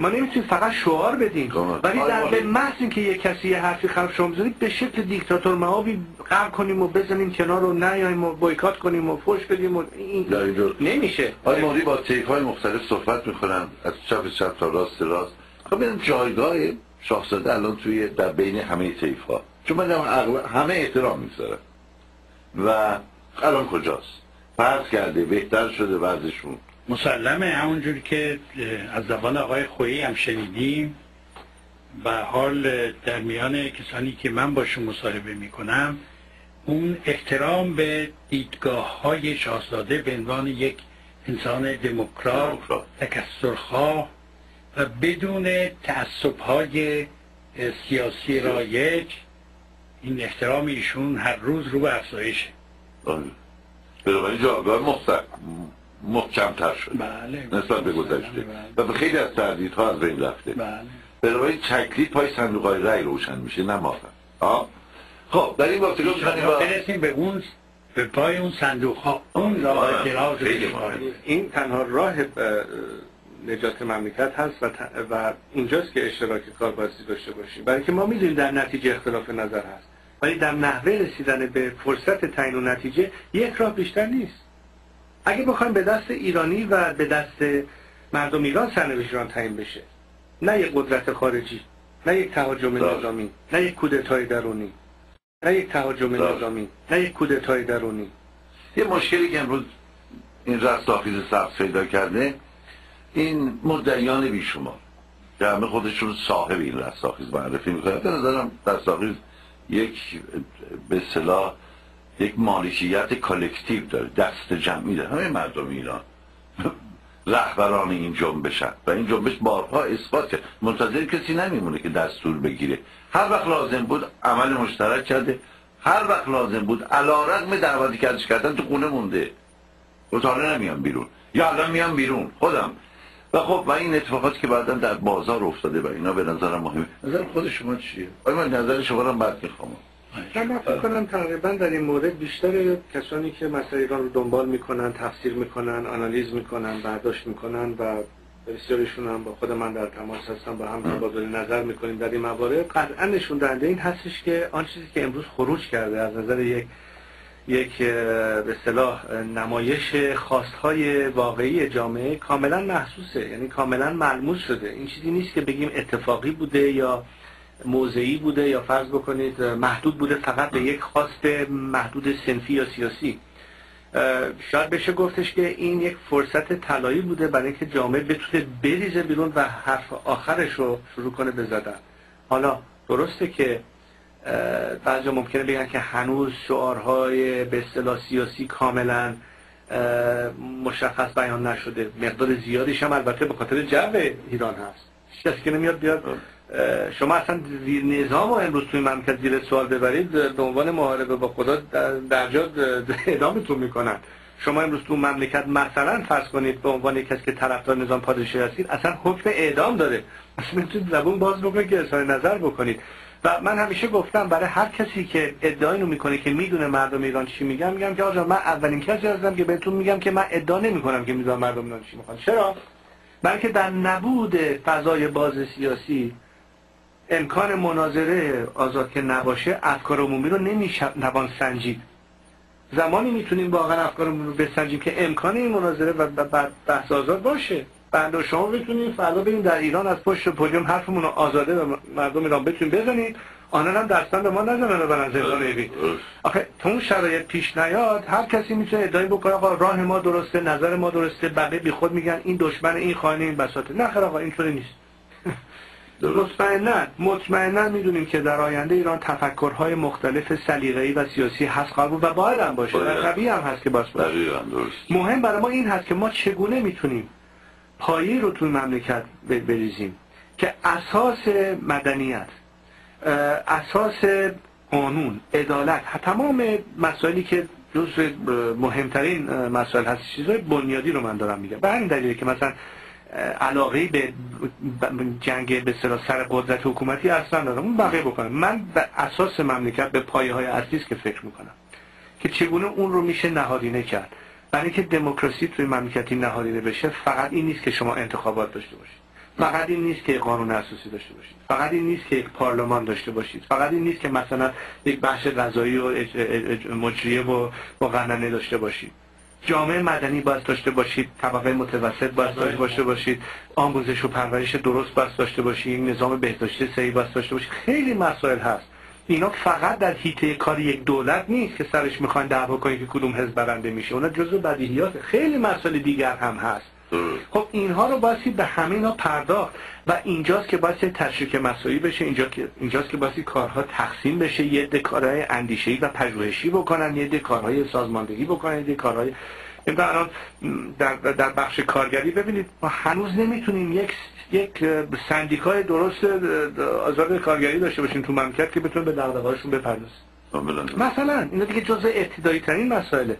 ما نمی‌تونیم فقط شعار بدیم. ولی در. به محض اینکه یک کسی یه حرفی خرف شما بزنید به شکل دیکتاتور معابی قرق کنیم و بزنیم کنار و نیایم و بایکات کنیم و فوش بدیم و این نمیشه. آقای موری با تیک های مختلف صحبت می‌کنن از چپ چپ تا راست راست. خب این جایگاه شاهزاده الان توی در بین همه تیف ها چون من همه احترام می‌ذارم و الان کجاست؟ فرض کرده بهتر شده وضعشون مسلمه همونجوری که از زبان آقای خویی هم شنیدیم و حال در میان کسانی که من باشون مصاحبه می‌کنم اون احترام به دیدگاه های شاهزاده به عنوان یک انسان دموکرات. تکسرخواه و بدون تعصب های سیاسی رایج این احترام ایشون هر روز رو به افزایشه آره. بنابراین جایگاه محتر- محکمتر شده بله نسبت به گذشته. و به خیلی از تردیدها از بین رفته. بله. بنابراین تکلیف پای صندوق های رأی روشن میشه نه ما. آه؟ خب در این با برسیم به اون به پای اون صندوق ها اون راه. مهمه. این تنها راه اه، نجات مملکت هست و, ت- و اینجاست که اشتراک کاربازی داشته باشیم. برای که ما می‌دونیم در نتیجه اختلاف نظر هست. ولی در نحوه رسیدن به فرصت تعیین و نتیجه یک راه بیشتر نیست. اگه بخوایم به دست ایرانی و به دست مردم ایران سرنوشت ایران تعیین بشه نه یک قدرت خارجی نه یک تهاجم درست. نظامی نه یک کودتای درونی نه یک تهاجم درست. نظامی نه یک کودتای درونی یه مشکلی که امروز این رستاخیز سخت پیدا کرده این مدعیان بیشمار که همه خودشون صاحب این رستاخیز معرفی می‌کنن به نظرم رستاخیز یک به صلاح یک مالکیت کالکتیو داره دست جمعی داره. همه مردم ایران رهبران این جنبشن. و این جنبش بارها اثبات کرد منتظر کسی نمیمونه که دستور بگیره. هر وقت لازم بود عمل مشترک کرده. هر وقت لازم بود علا رقم دعوتی ازش کردن تو خونه مونده. اتاقه نمیان بیرون. یا الان میان بیرون. خودم. و خب و این اتفاقاتی که بعدا در بازار افتاده و اینا به نظرم مهمه. نظر خود شما چیه؟ آیا من نظر شما رو بعد می‌خوام. من فکر کنم تقریبا در این مورد بیشتر کسانی که مسئله ایران رو دنبال می‌کنن تفسیر می‌کنن آنالیز می‌کنن برداشت می‌کنن و بسیارشون هم با خود من در تماس هستم با هم تبادل نظر می‌کنیم در این موارد. قطعا نشون دهنده این هستش که آن چیزی که امروز خروج کرده از نظر یک یک به صلاح نمایش خواستهای واقعی جامعه کاملا محسوسه یعنی کاملا ملموس شده. این چیزی نیست که بگیم اتفاقی بوده یا موضعی بوده یا فرض بکنید محدود بوده فقط به یک خواست محدود سنفی یا سیاسی. شاید بشه گفتش که این یک فرصت طلایی بوده برای اینکه جامعه بتونه بریزه بیرون و حرف آخرش رو شروع کنه به زدن. حالا درسته که بعضی ممکنه بگن که هنوز شعارهای به اصطلاح سیاسی کاملا مشخص بیان نشده. مقدار زیادیش هم البته به خاطر جو ایران هست. کسی که نمیاد بیاد. اه، شما اصلا زیر نظام رو امروز توی مملکت زیر سوال ببرید به عنوان محاربه با خدا در- جا اعدامتون می‌کنن. شما امروز تو مملکت مثلا فرض کنید به عنوان کسی که طرفدار نظام پادشاهی هستید اصلا حکم اعدام داره. اصلا می‌تونید زبون باز بکنید که اظهار نظر بکنید. و من همیشه گفتم برای هر کسی که ادعای اینو می‌کنه که می‌دونه مردم ایران چی میگن میگم که آقا من اولین کسی هستم که بهتون میگم که من ادعا نمی‌کنم که می‌دونم مردم ایران چی می‌خوان. چرا؟ بلکه در نبود فضای باز سیاسی امکان مناظره آزاد که نباشه افکار عمومی رو نمیشه نوان سنجید. زمانی می‌تونیم واقعا افکار عمومی رو بسنجیم که امکان این مناظره و بحث آزاد باشه. بعد شما بتونیم فردا بریم در ایران از پشت پodium حرفمون رو آزاده و مردم ایران بتونیم بزنید. آنان هم دستان به ما نزنن برن زندان ایوی آخه تو اون شرایط پیش نیاد هر کسی می‌تونه ادعای بکنه آقا راه ما درسته نظر ما درسته بقیه بی خود میگن این دشمن این خانه این بساطه. نه آقا اینطوری نیست. مطمئنا مطمئنا می‌دونیم که در آینده ایران تفکرهای مختلف سلیقه‌ای و سیاسی هست بود و باید هم باشه. و باید. طبیعی هم هست که باشه. دقیقا درست. مهم برای ما این هست که ما چگونه می‌تونیم پایه رو توی مملکت بریزیم که اساس مدنیت اساس قانون عدالت تمام مسائلی که جز مهمترین مسائل هست چیزهای بنیادی رو من دارم میگم. به همین دلیله که مثلا علاقه به جنگ به سر قدرت حکومتی اصلا دارم اون بقیه بکنم. من به اساس مملکت به پایه های اصلی که فکر می‌کنم. که چگونه اون رو میشه نهادینه کرد. برای اینکه دموکراسی توی مملکتی نهادینه بشه فقط این نیست که شما انتخابات داشته باشید. فقط این نیست که قانون اساسی داشته باشید. فقط این نیست که یک پارلمان داشته باشید. فقط این نیست که مثلا یک بخش غذایی و مجریه و مقننه داشته باشید. جامعه مدنی باید داشته باشید طبقه متوسط باید داشته باشه باشید آموزش و پرورش درست باید داشته باشید نظام بهداشتی صحیح باید داشته باشید. خیلی مسائل هست. اینا فقط در حیطه کار یک دولت نیست که سرش می‌خواین دعوا کنید که کدوم حزب برنده میشه. اونا جزء بدیهیات خیلی مسائل دیگر هم هست. خب اینها رو باید به همه اینا پرداخت و اینجاست که باید تشریک مسایی بشه اینجا که اینجاست که باید کارها تقسیم بشه. یه عده کارهای اندیشه‌ای و پژوهشی بکنن یه عده کارهای سازماندهی بکنن یه عده کارهای الان در, در بخش کارگری ببینید ما هنوز نمی‌تونیم یک یک سندیکای درست آزاد کارگری داشته باشیم تو مملکت که بتونه به دغدغه‌هاشون بپردازه. مثلا اینا دیگه جزء ابتدایی ترین مسائله.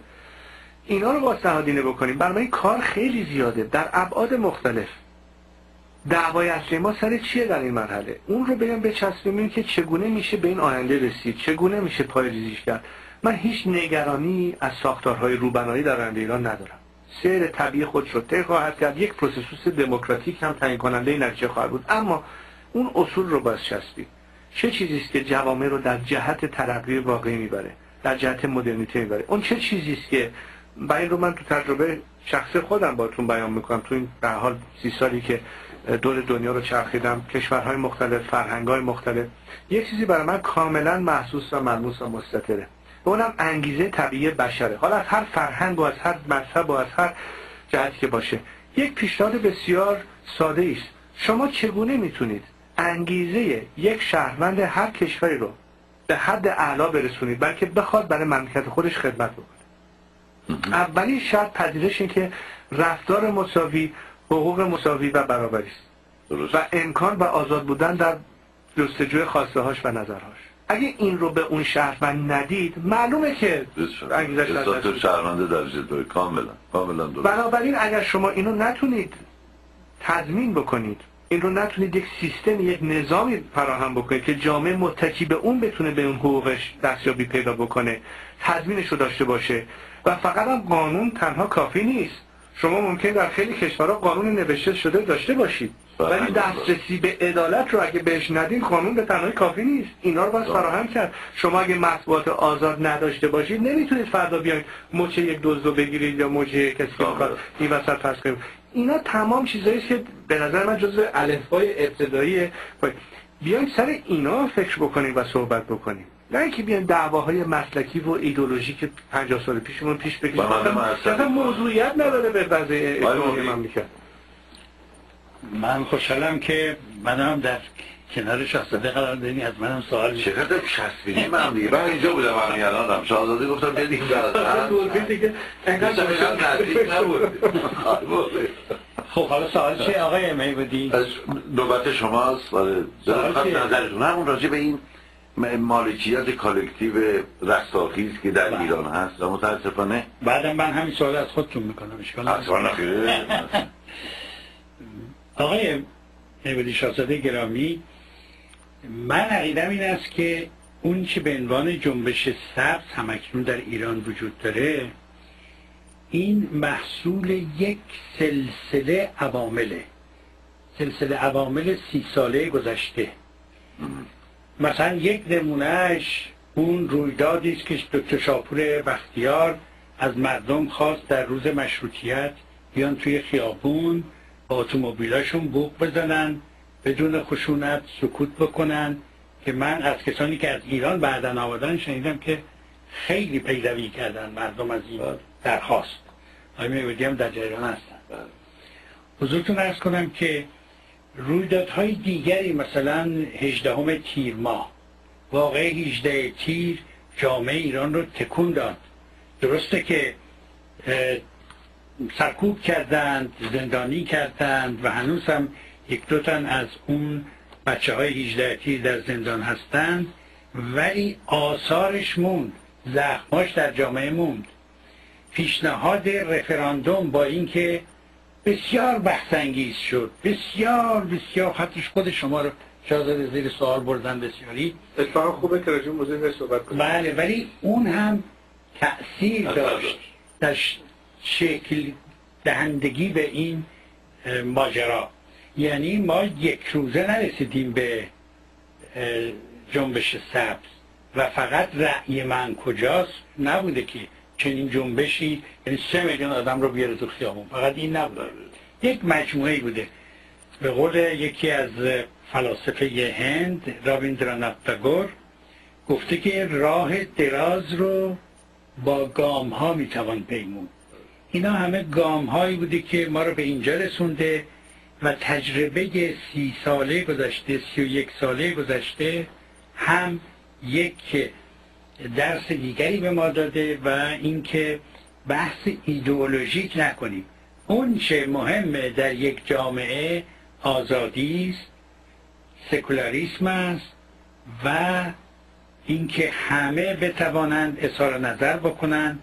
اینا رو با نهادینه بکنیم برای کار خیلی زیاده. در ابعاد مختلف. دعوای اصلی ما سر چیه در این مرحله؟ اون رو بگم بچسبیم که چگونه میشه به این آینده رسید؟ چگونه میشه پایریزیش کرد؟ من هیچ نگرانی از ساختارهای روبنایی در آینده ایران ندارم. سیر طبیعی خودش رو طی خواهد کرد. یک پروسسوس دموکراتیک هم تعیین کننده نتیجه خواهد بود. اما اون اصول رو باز چسبید. چه چیزی است که جوامع رو در جهت ترقی واقعی می‌بره؟ در جهت مدرنیته می‌بره. اون چه چیزی است که و این رو من تو تجربه شخصی خودم باتون بیان می‌کنم تو این به حال سی سالی که دور دنیا رو چرخیدم کشورهای مختلف فرهنگهای مختلف یک چیزی برای من کاملا محسوس و ملموس و مستطره. و اونم انگیزه طبیعی بشره. حالا از هر فرهنگ و از هر مذهب و از هر جهتی که باشه یک پیشنهاد بسیار ساده است شما چگونه می‌تونید انگیزه یک شهروند هر کشوری رو به حد اعلا برسونید بلکه بخواد برای مملکت خودش خدمت بکنه؟ اولین شرط پذیرش این که رفتار مساوی حقوق مساوی و برابری است. و امکان و آزاد بودن در جستجوی خواسته هاش و نظرهاش. اگه این رو به اون شهروند ندید معلومه که انگیزش شهرونده درجه دوی کاملا. کاملا بنابراین اگر شما اینو نتونید تضمین بکنید این رو نتونید یک سیستم یک نظامی فراهم بکنید که جامعه متکی به اون بتونه به اون حقوقش دستیابی پیدا بکنه تضمینش رو داشته باشه. و فقط هم قانون تنها کافی نیست. شما ممکن در خیلی کشورها قانون نوشته شده داشته باشید. ولی دسترسی به عدالت رو اگه بهش ندین قانون به تنهایی کافی نیست. اینا رو باید فراهم کرد. شما اگه مطبوعات آزاد نداشته باشید نمی‌تونید فردا بیاید مچه یک دزدو بگیرید یا مچه کسی که این وسط فرض کنید اینا تمام چیزایی که به نظر من جزء الفبای ابتدایی بیاید سر اینا فکر بکنیم و صحبت بکنیم. نه اینکه بیان دعواهای مسلکی و ایدولوژیک 50 سال پیشمون پیش بکشیم مثلا موضوعیت نداره به وضع مملکت. من خوشحالم که منم در کنار شاهزاده قرار دادی از منم سوال میشه چقدر چسبیدی من دیگه؟ من اینجا بودم همین الانم شاهزاده گفتم بدیم در دیگه انقدر نزدیک نبود. خب حالا سوال چیه آقای میبودی؟ نوبت شماست. خب نظرتون. همون راجع به این مالکیت کالکتیو رستاخیز که در ایران هست و متاسفانه بعدم من همین سوال از خودتون می‌کنم آقای نبودی شاهزاده گرامی من عقیدم این است که اون چه به عنوان جنبش سبز همکنون در ایران وجود داره این محصول یک سلسله عوامله. سلسله عوامل سی ساله گذشته. مثلا یک نمونهش اون رویدادی است که دکتر شاپور بختیار از مردم خواست در روز مشروطیت بیان توی خیابون با اتومبیلاشون بوق بزنن بدون خشونت سکوت بکنن که من از کسانی که از ایران بعدن آمدن شنیدم که خیلی پیروی کردن مردم از این بله. درخواست آقای میبودی هم در جریان هستن بله. حضورتون ارز کنم که رویدادهای دیگری مثلا هجدهم تیر ماه. واقع هجده تیر جامعه ایران رو تکون داد. درسته که سرکوب کردند زندانی کردند و هنوز هم یک دو تن از اون بچه های هجده تیر در زندان هستند. ولی آثارش موند زخماش در جامعه موند. پیشنهاد رفراندوم با اینکه بسیار بحثانگیز شد. بسیار بسیار. خطش خود شما رو شاید زیر سوال بردن بسیاری. اتفاقا خوبه که راجع موضوع صحبت کنیم. بله ولی اون هم تأثیر داشت. در شکل دهندگی به این ماجرا. یعنی ما یک روزه نرسیدیم به جنبش سبز. و فقط رأی من کجاست؟ نبوده که چنین جنبشی یعنی سه میلیون آدم رو بیاره تو خیابون. فقط این نبوده. یک مجموعه بوده. به قول یکی از فلاسفه هند رابیندرانات تاگور گفته که راه دراز رو با گام ها می‌توان پیمون اینا همه گام هایی بوده که ما رو به اینجا رسونده و تجربه سی ساله گذشته سی و یک ساله گذشته هم یک درس دیگری به ما داده و اینکه بحث ایدئولوژیک نکنیم. اون چه مهمه در یک جامعه آزادی است سکولاریسم است و اینکه همه بتوانند اظهار نظر بکنند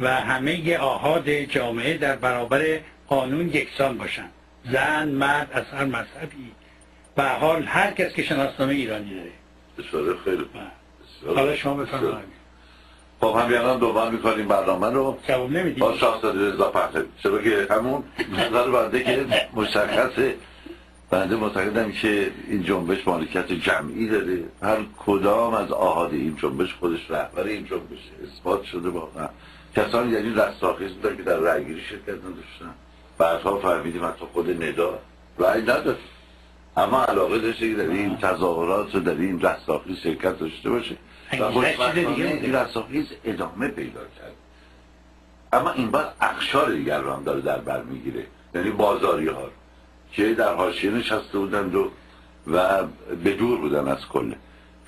و همه آهاد جامعه در برابر قانون یکسان باشند. زن مرد از هر مذهبی. به حال هر کس که شناسنامه ایرانی داره. بسیار خیلی. بله. حالا شما بفرمایید. خب همین الان دوباره می‌کنیم برنامه رو. جواب نمی‌دید با شاهزاده رضا پهلوی. چرا که همون نظر بنده که مشخصه. بنده معتقدم که این جنبش مالکیت جمعی داره. هر کدام از آهاد این جنبش خودش رهبر این جنبش اثبات شده واقعا. کسانی در این رستاخیز بودن که در رأیگیری شرکت نداشتن. بعدها فهمیدیم حتی خود ندا رأی نداشت اما علاقه داشته که در این تظاهرات و در این رستاخیز شرکت داشته باشه. و این رستاخیز ادامه پیدا کرد. اما این بار اخشار دیگر رو هم داره در بر می‌گیره. یعنی بازاری ها که در حاشیه نشسته بودند و و به دور بودن از کل.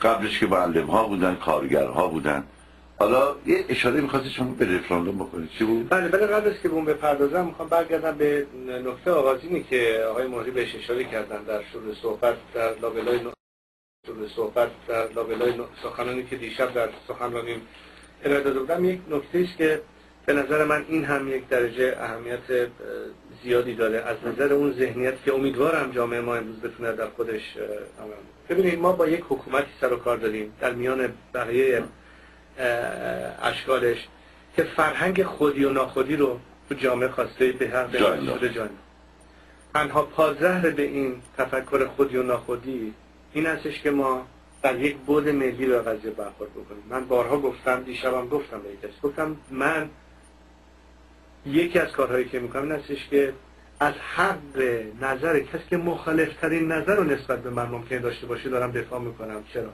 قبلش که معلم ها بودن کارگرها بودن. حالا یه اشاره می‌خواستی شما به رفراندوم بکنید چی بود؟ بله بله قبل از که بون بپردازم می‌خوام برگردم به نکته آغازینی که آقای مهری بهش اشاره کردن در شروع صحبت در لابلای صحبت در لابلای سخنانی که دیشب در سخنرانی ارائه داده بودم یک نکته است که به نظر من این هم یک درجه اهمیت زیادی داره. از نظر اون ذهنیت که امیدوارم جامعه ما امروز بتونه در خودش ببینید ما با یک حکومتی سر و کار داریم در میان بقیه اشکالش که فرهنگ خودی و ناخودی رو تو جامعه خواسته به هر شده جان تنها پازهر به این تفکر خودی و ناخودی این هستش که ما در یک بود ملی رو قضیه برخورد بکنیم. من بارها گفتم دیشبم گفتم به کسی. گفتم من یکی از کارهایی که می‌کنم این هستش که از حق نظر کسی که مخالفترین نظر رو نسبت به من ممکن داشته باشه دارم دفاع می‌کنم. چرا؟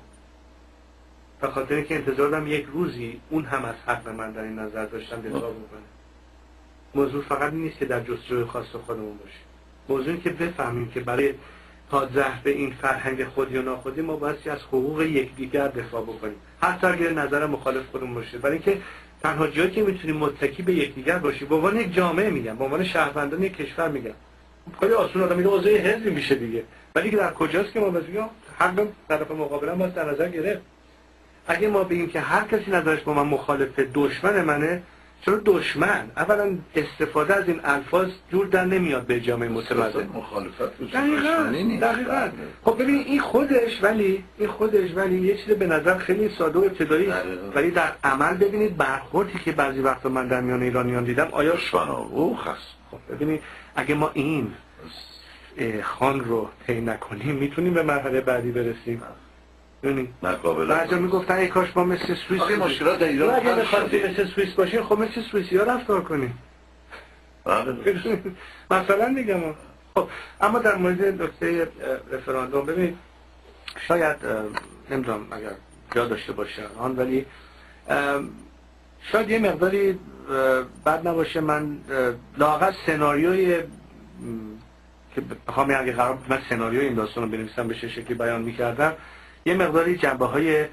به خاطر که انتظار دارم یک روزی اون هم از حق من در این نظر داشتن دفاع بکنه. موضوع فقط نیست که در جستجوی خاص خودمون باشه. موضوعی که بفهمیم که برای تا به این فرهنگ خودی و ناخودی ما بایستی از حقوق یکدیگر دفاع بکنیم. حتی اگر نظر مخالف خودمون باشه. برای اینکه تنها جایی که می‌تونیم متکی به یکدیگر باشیم به عنوان یک جامعه میگم به عنوان شهروندان یک کشور میگم. خیلی آسون آدم میگه اوضاع حزبی میشه دیگه. ولی که در کجاست که ما بگیم حق طرف مقابل ما در نظر گرفت. اگه ما بگیم که هر کسی نظرش با من مخالف دشمن منه چرا دشمن؟ اولا استفاده از این الفاظ جور در نمیاد به جامعه متمدن. مخالفت دقیقاً خب ببین این خودش ولی این خودش ولی یه چیز به نظر خیلی ساده و ابتدایی ولی در عمل ببینید برخوردی که بعضی وقتا من در میان ایرانیان دیدم آیا او خاص خب ببینید اگه ما این خان رو طی نکنیم می‌تونیم به مرحله بعدی برسیم. نقابل بعضا می‌گفتن ای کاش ما مثل سوئیس مشکلات در ایران اگه مثل سوئیس باشین خب مثل سوئیسی ها رفتار کنیم. مثلا میگم. خب اما در مورد نکته رفراندوم ببینید شاید نمی‌دونم اگر جا داشته باشه آن ولی شاید یه مقداری بد نباشه. من لاغت سناریوی که بخوام اگه قرار من سناریوی این داستان رو بنویسم به شکلی بیان می‌کردم. یه مقداری جنبه های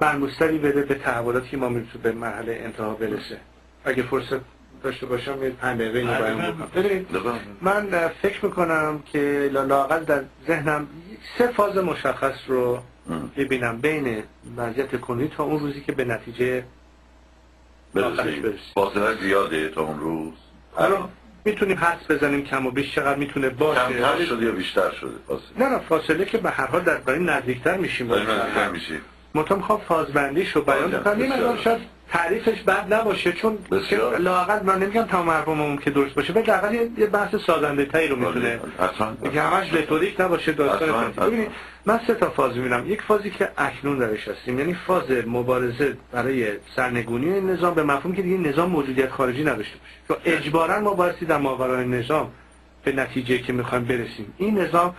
مرموزتری بده به تحولاتی که ما می‌تونیم به مرحله انتها برسه. اگه فرصت داشته باشم یه پنج دقیقه اینو بیان بکنم من فکر می‌کنم که لاقل در ذهنم سه فاز مشخص رو ببینم بین وضعیت کنونی تا اون روزی که به نتیجه برسیم. فاصله زیاده تا اون روز؟ می‌تونیم حدس بزنیم کم و بیش چقدر می‌تونه باشه؟ کمتر شده یا بیشتر شده؟ فاصله. نه نه فاصله که به هر حال در داریم نزدیکتر میشیم. نزدیکتر میشیم. منتها می‌خوام فازبندیش رو بیان بکنم مقدار شاید تعریفش بد نباشه چون بسیار. لاقل من نمیگم تمام حرفمون که درست باشه ولی لاقل یه- بحث سازنده تایی رو می‌تونه حتما که همش رتوریک نباشه داستان. ببینید من سه تا فاز می‌بینم. یک فازی که اکنون درش هستیم یعنی فاز مبارزه برای سرنگونی این نظام به مفهوم که دیگه نظام موجودیت خارجی نداشته باشه. چون اجبارا ما بایستی در ماورای نظام به نتیجه که می‌خوایم برسیم. این نظام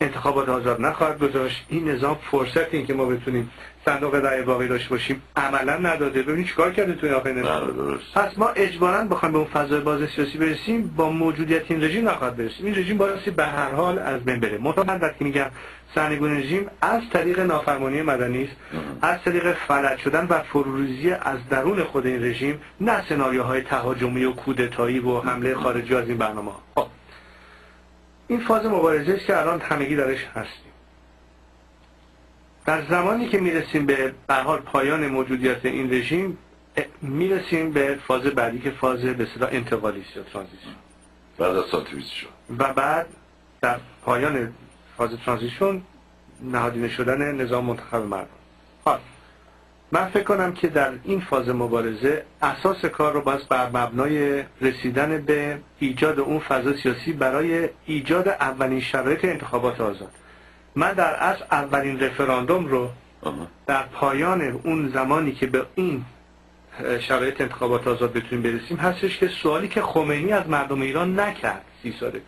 انتخابات آزاد نخواهد گذاشت. این نظام فرصت این که ما بتونیم صندوق رأی باقی داشته باشیم. عملا نداده. ببینید چیکار کرده توی آخر بله، درست. پس ما اجبارا بخوایم به اون فضای باز سیاسی برسیم با موجودیت این رژیم نخواهد برسیم. این رژیم بایستی به هر حال از بین بره. من وقتی میگم سرنگون رژیم از طریق نافرمانی مدنی است از طریق فلج شدن و فروریزی از درون خود این رژیم نه سناریوهای تهاجمی و کودتایی و حمله خارجی از این برنامه. خب این فاز مبارزه است که الان همگی درش هستیم. در زمانی که می‌رسیم به حال پایان موجودیت این رژیم می‌رسیم به فاز بعدی که فاز به اصطلاح انتقالی است یا ترانزیشن بعد از شد و بعد در پایان فاز ترانزیشن نهادینه شدن نظام منتخب مردم. حال من فکر کنم که در این فاز مبارزه اساس کار رو باید بر مبنای رسیدن به ایجاد اون فضا سیاسی برای ایجاد اولین شرایط انتخابات آزاد. من در اصل اولین رفراندوم رو. در پایان اون زمانی که به این شرایط انتخابات آزاد بتونیم برسیم هستش که سوالی که خمینی از مردم ایران نکرد سی سال پیش.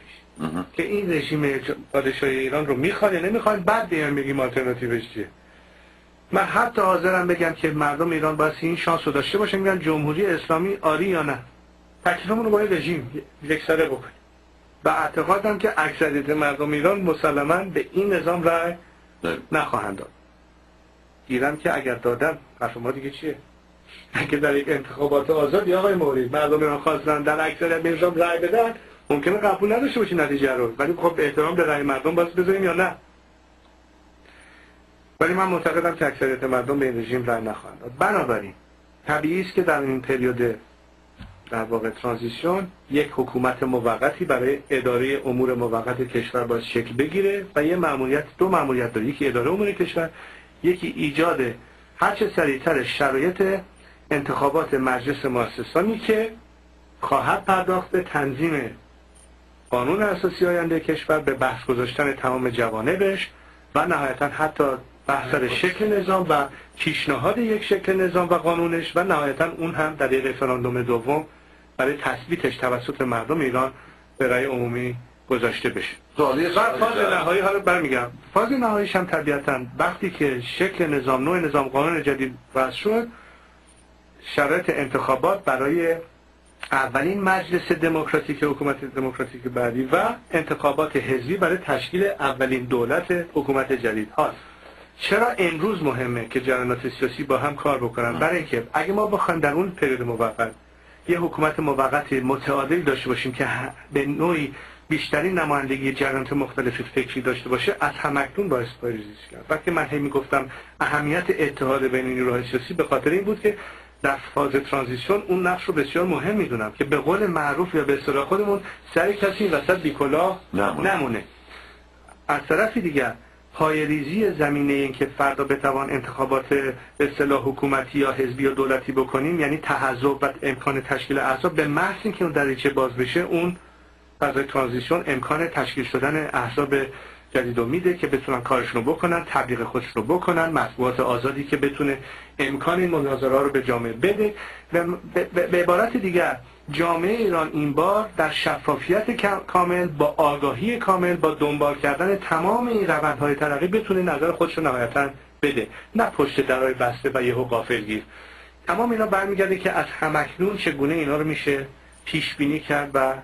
که این رژیم پادشاهی ایران رو می‌خواد یا نمی‌خواد بعد بیان بگیم آلترناتیوش چیه من حتی حاضرم بگم که مردم ایران باید این شانس رو داشته باشه میگن جمهوری اسلامی آری یا نه تکلیفمون رو با رژیم یک سره بکنیم و اعتقادم که اکثریت مردم ایران مسلما به این نظام رأی. نخواهند داد. گیرم که اگر دادن حرف ما دیگه چیه؟ اگه در یک انتخابات آزاد یا آقای مورید مردم ایران خواستن در اکثریت به نظام رأی بدن ممکنه قبول نداشته باشی نتیجه رو. ولی خب احترام به رأی مردم باز بذاریم یا نه؟ ولی من معتقدم که اکثریت مردم به این رژیم رأی نخواهند داد. بنابراین طبیعی است که در این پریود در واقع ترانزیشن یک حکومت موقتی برای اداره امور موقت کشور باید شکل بگیره و یه مأموریت دو مأموریت داره. یکی اداره امور کشور یکی ایجاد هرچه سریعتر شرایط انتخابات مجلس مؤسسانی که خواهد پرداخت به تنظیم قانون اساسی آینده کشور به بحث گذاشتن تمام جوانبش و نهایتا حتی بحث شکل نظام و پیشنهاد یک شکل نظام و قانونش و نهایتا اون هم در یک رفراندوم دوم برای تثبیتش توسط مردم ایران به رأی عمومی گذاشته بشه. و فاز نهایی حالا برمیگم فاز نهاییش هم طبیعتا وقتی که شکل نظام نوع نظام قانون جدید وضع شد شرایط انتخابات برای اولین مجلس دموکراتیک حکومت دموکراتیک بعدی و انتخابات حزبی برای تشکیل اولین دولت حکومت جدید هاست. چرا امروز مهمه که جریانات سیاسی با هم کار بکنن؟ برای اینکه اگه ما بخوایم در اون پریود موقت یه حکومت موقت متعادل داشته باشیم که به نوعی بیشترین نمایندگی جریانات مختلف فکری داشته باشه از همکنون باعث پایریزیش کرد وقتی من هی می‌گفتم اهمیت اتحاد بین نیروهای سیاسی به خاطر این بود که در فاز transition اون نقش رو بسیار مهم می‌دونم که به قول معروف یا به اصطلاح خودمون سر کسی وسط بیکلاه نمونه. نمونه. از طرفی دیگر پایریزی زمینه این که فردا بتوان انتخابات به اصطلاح حکومتی یا حزبی یا دولتی بکنیم یعنی تحزب و امکان تشکیل احزاب به محض اینکه اون دریچه باز بشه اون فضای ترانزیشن امکان تشکیل شدن احزاب جدید میده که بتونن کارشون رو بکنن تبلیغ خودشون رو بکنن مطبوعات آزادی که بتونه امکان این مناظره رو به جامعه بده. و به عبارت دیگر جامعه ایران این بار در شفافیت کامل با آگاهی کامل با دنبال کردن تمام این روندهای ترقی بتونه نظر خودش رو نهایتا بده. نه پشت درای بسته و یهو غافلگیر تمام اینا برمیگرده که از همکنون چگونه اینا رو میشه پیش بینی کرد و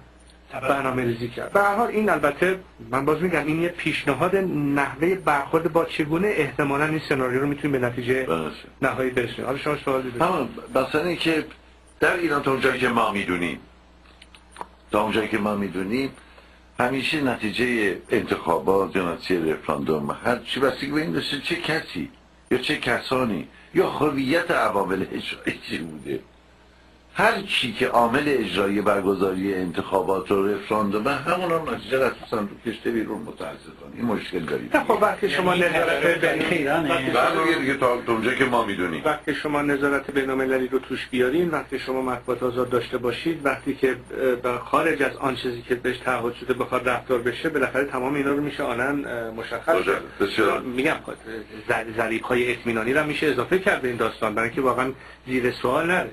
برنامه ریزی کرد. به هر حال این البته من باز میگم این یه پیشنهاد نحوه برخورد با چگونه احتمالا این سناریو رو می‌تونیم به نتیجه بله. نهایی برسونیم. حالا شما سوالی دارید. اما مثلا اینکه در ایران تا اونجایی که ما می‌دونیم. تا اونجایی که ما می‌دونیم همیشه نتیجه انتخابات یا نتیجه رفراندوم هر چی بستگی به این داشته چه کسی یا چه کسانی یا هویت عوامل اجرایی بوده؟ هر چی که عامل اجرایی برگزاری انتخابات و رفراندوم همون هم نتیجه از صندوق کشته بیرون متاسفانه. این مشکل داریم. نه خب وقتی شما نظارت بین دیگه تا اونجا که ما می‌دونیم. وقتی شما نظارت بین‌المللی رو توش بیارین وقتی شما مطبوعات آزاد داشته باشید وقتی که خارج از آن چیزی که بهش تعهد شده بخواد رفتار بشه بالاخره تمام اینا رو میشه آنن مشخص. میگم ظریف های اطمینانی رو میشه اضافه کرد به این داستان برای اینکه واقعا زیر سوال نره. خب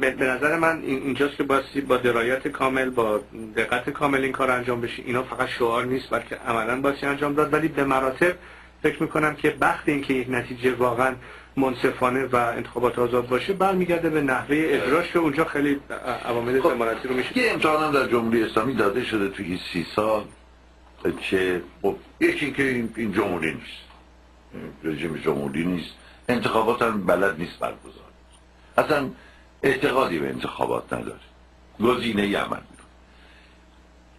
به به نظر من این- اینجاست که بایستی با درایت کامل با دقت کامل این کار انجام بشه. اینا فقط شعار نیست بلکه عملا بایستی انجام داد. ولی به مراتب فکر می‌کنم که بخت اینکه یک نتیجه واقعا منصفانه و انتخابات آزاد باشه برمیگرده به نحوه اجراش که اونجا خیلی عوامل خب، ضمانتی رو میشه. یه امتحان هم در جمهوری اسلامی داده شده توی این سی سال. که خب یکی که این, این جمهوری نیست. رژیم جمهوری نیست. انتخابات هم بلد نیست برگزار. اصلا اعتقادی به انتخابات نداره. گزینه ای عمل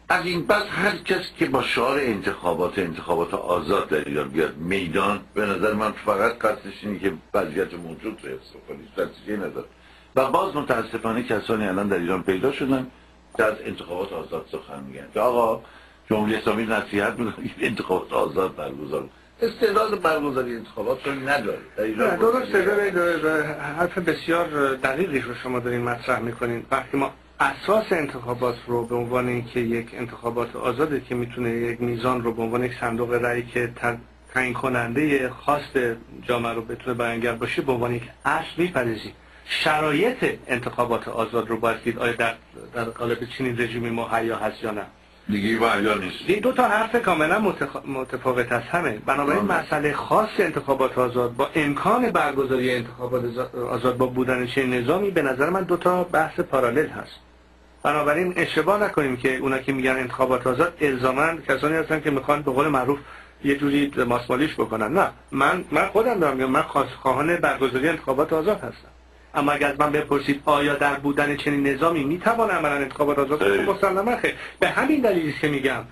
از این پس هر کس که با شعار انتخابات انتخابات آزاد در ایران بیاد میدان به نظر من فقط قصدش اینه که وضعیت موجود رو حفظ کنه نتیجه نداره. و باز متاسفانه کسانی الان در ایران پیدا شدن که از انتخابات آزاد سخن میگن. که آقا جمهوری اسلامی نصیحت می‌کنه انتخابات آزاد برگزار. استعداد برگزاری انتخابات رو نداره درسته ببینید حرف بسیار دقیقی رو شما دارین مطرح می‌کنین. وقتی ما اساس انتخابات رو به عنوان اینکه یک انتخابات آزاده که می‌تونه یک میزان رو به عنوان یک صندوق رأی که تعیین کننده خواست جامعه رو بتونه بیانگر باشه به عنوان یک اصل میپریزیم شرایط انتخابات آزاد رو باید دید. آیا در, در قالب چنین رژیمی مهیا هست یا نه؟ دیگه مهیا نیست. این دو تا حرف کاملا متخ... متفاوت از همه. بنابراین. مسئله خاص انتخابات آزاد با امکان برگزاری انتخابات آزاد با بودن چه نظامی به نظر من دو تا بحث پارالل هست. بنابراین اشتباه نکنیم که اونا که میگن انتخابات آزاد الزاما کسانی هستن که می‌خوان به قول معروف یه جوری ماسمالیش بکنن. نه. من من خودم دارم میگم من خواست خواهان برگزاری انتخابات آزاد هستم. اما اگر از من بپرسید آیا در بودن چنین نظامی می‌توان عملا انتخابات آزاد مسلما خیر. به همین دلیلی که میگم.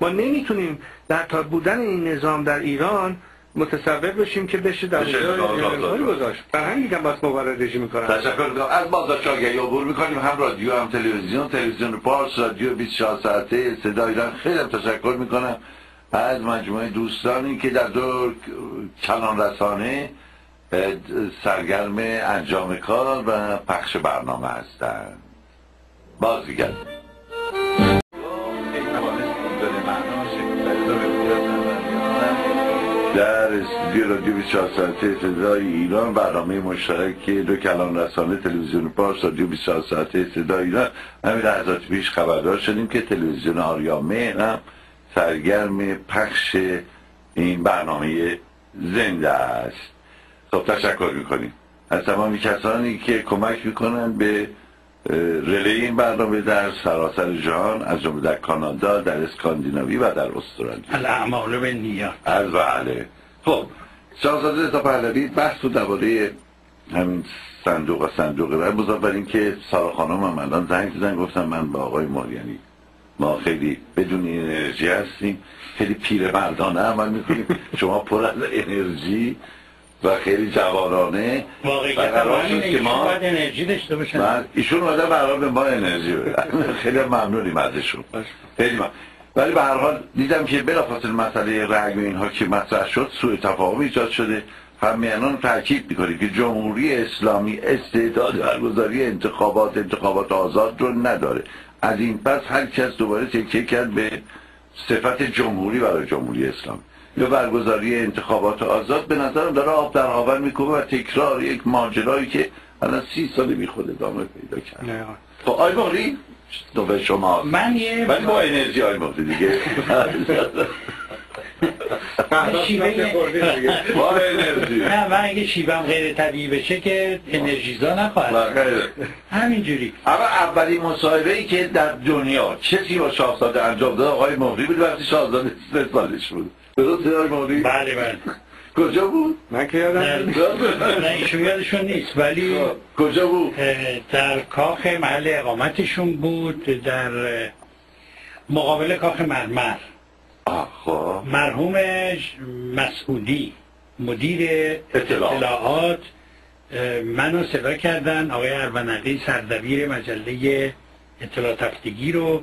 ما نمی‌تونیم در تا بودن این نظام در ایران متصور بشیم که بشه در اونجا. گذاشت. همین میگم باید مبارز رژیم می‌کنم. تشکر می‌کنم از بازداشت آگهی عبور می‌کنیم. هم رادیو هم تلویزیون. تلویزیون پارس رادیو 24 ساعته. صدا ایران. خیلی تشکر می‌کنم. از مجموعه دوستانی که در دو کلان رسانه سرگرم انجام کار و پخش برنامه هستند بازیگر. در استودیو رادیو 24 ساعته صدای ایران برنامه مشترک دو کلان رسانه تلویزیون پارس رادیو 24 ساعته صدای ایران. همین لحظات پیش خبردار شدیم که تلویزیون آریامه هم سرگرم پخش این برنامه زنده است. خب تشکر می‌کنیم. از تمامی کسانی که کمک می‌کنن به رله این برنامه در سراسر جهان از جمله در کانادا در اسکاندیناوی و در استرالیا. الاعمال به نیات از بله. خب شاهزاده رضا پهلوی بحث رو درباره همین صندوق و صندوق رای مضاف بر اینکه سارا خانم هم الان زنگ زدن گفتم من با آقای ماریانی ما خیلی بدون انرژی هستیم خیلی پیرمردانه عمل می‌کنیم. شما پر از انرژی. و خیلی جوانانه و قرار شد که ما انرژی داشته باشن. من ایشون اومده برای به ما انرژی بدن خیلی ممنونیم ازشون. خیلی ممنون. ولی به هر حال دیدم که بلافاصله مسئله رأی و اینها که مطرح شد سوء تفاهم ایجاد شده. همینان تاکید می‌کنیم که جمهوری اسلامی استعداد برگزاری انتخابات انتخابات آزاد رو نداره. از این پس هر کس دوباره تکیه کرد به صفت جمهوری برای جمهوری اسلامی. یا برگزاری انتخابات آزاد به نظرم داره آب در آور می‌کنه و تکرار یک ماجرایی که الان سی سال بی خود ادامه پیدا کرد. نه. خب آی مغری نوبه شما. من یه ولی با انرژی آی مغری دیگه. شیوه- با انرژی. نه من اگه شیبم غیر طبیعی بشه که انرژیزا نخواهد. همینجوری. اما اولین مصاحبه ای که در دنیا کسی با شاهزاده انجام داد آقای مهری بود وقتی شاهزاده سه سالش بود. مهری بله بله. کجا بود؟ من که یادم نه. ایشون یادشون نیست ولی کجا بود؟ در کاخ محل اقامتشون بود در مقابل کاخ مرمر. آه خب. مرحوم مسعودی مدیر اطلاعات. اطلاعات منو صدا کردن آقای ارونقی سردبیر مجله اطلاعات هفتگی رو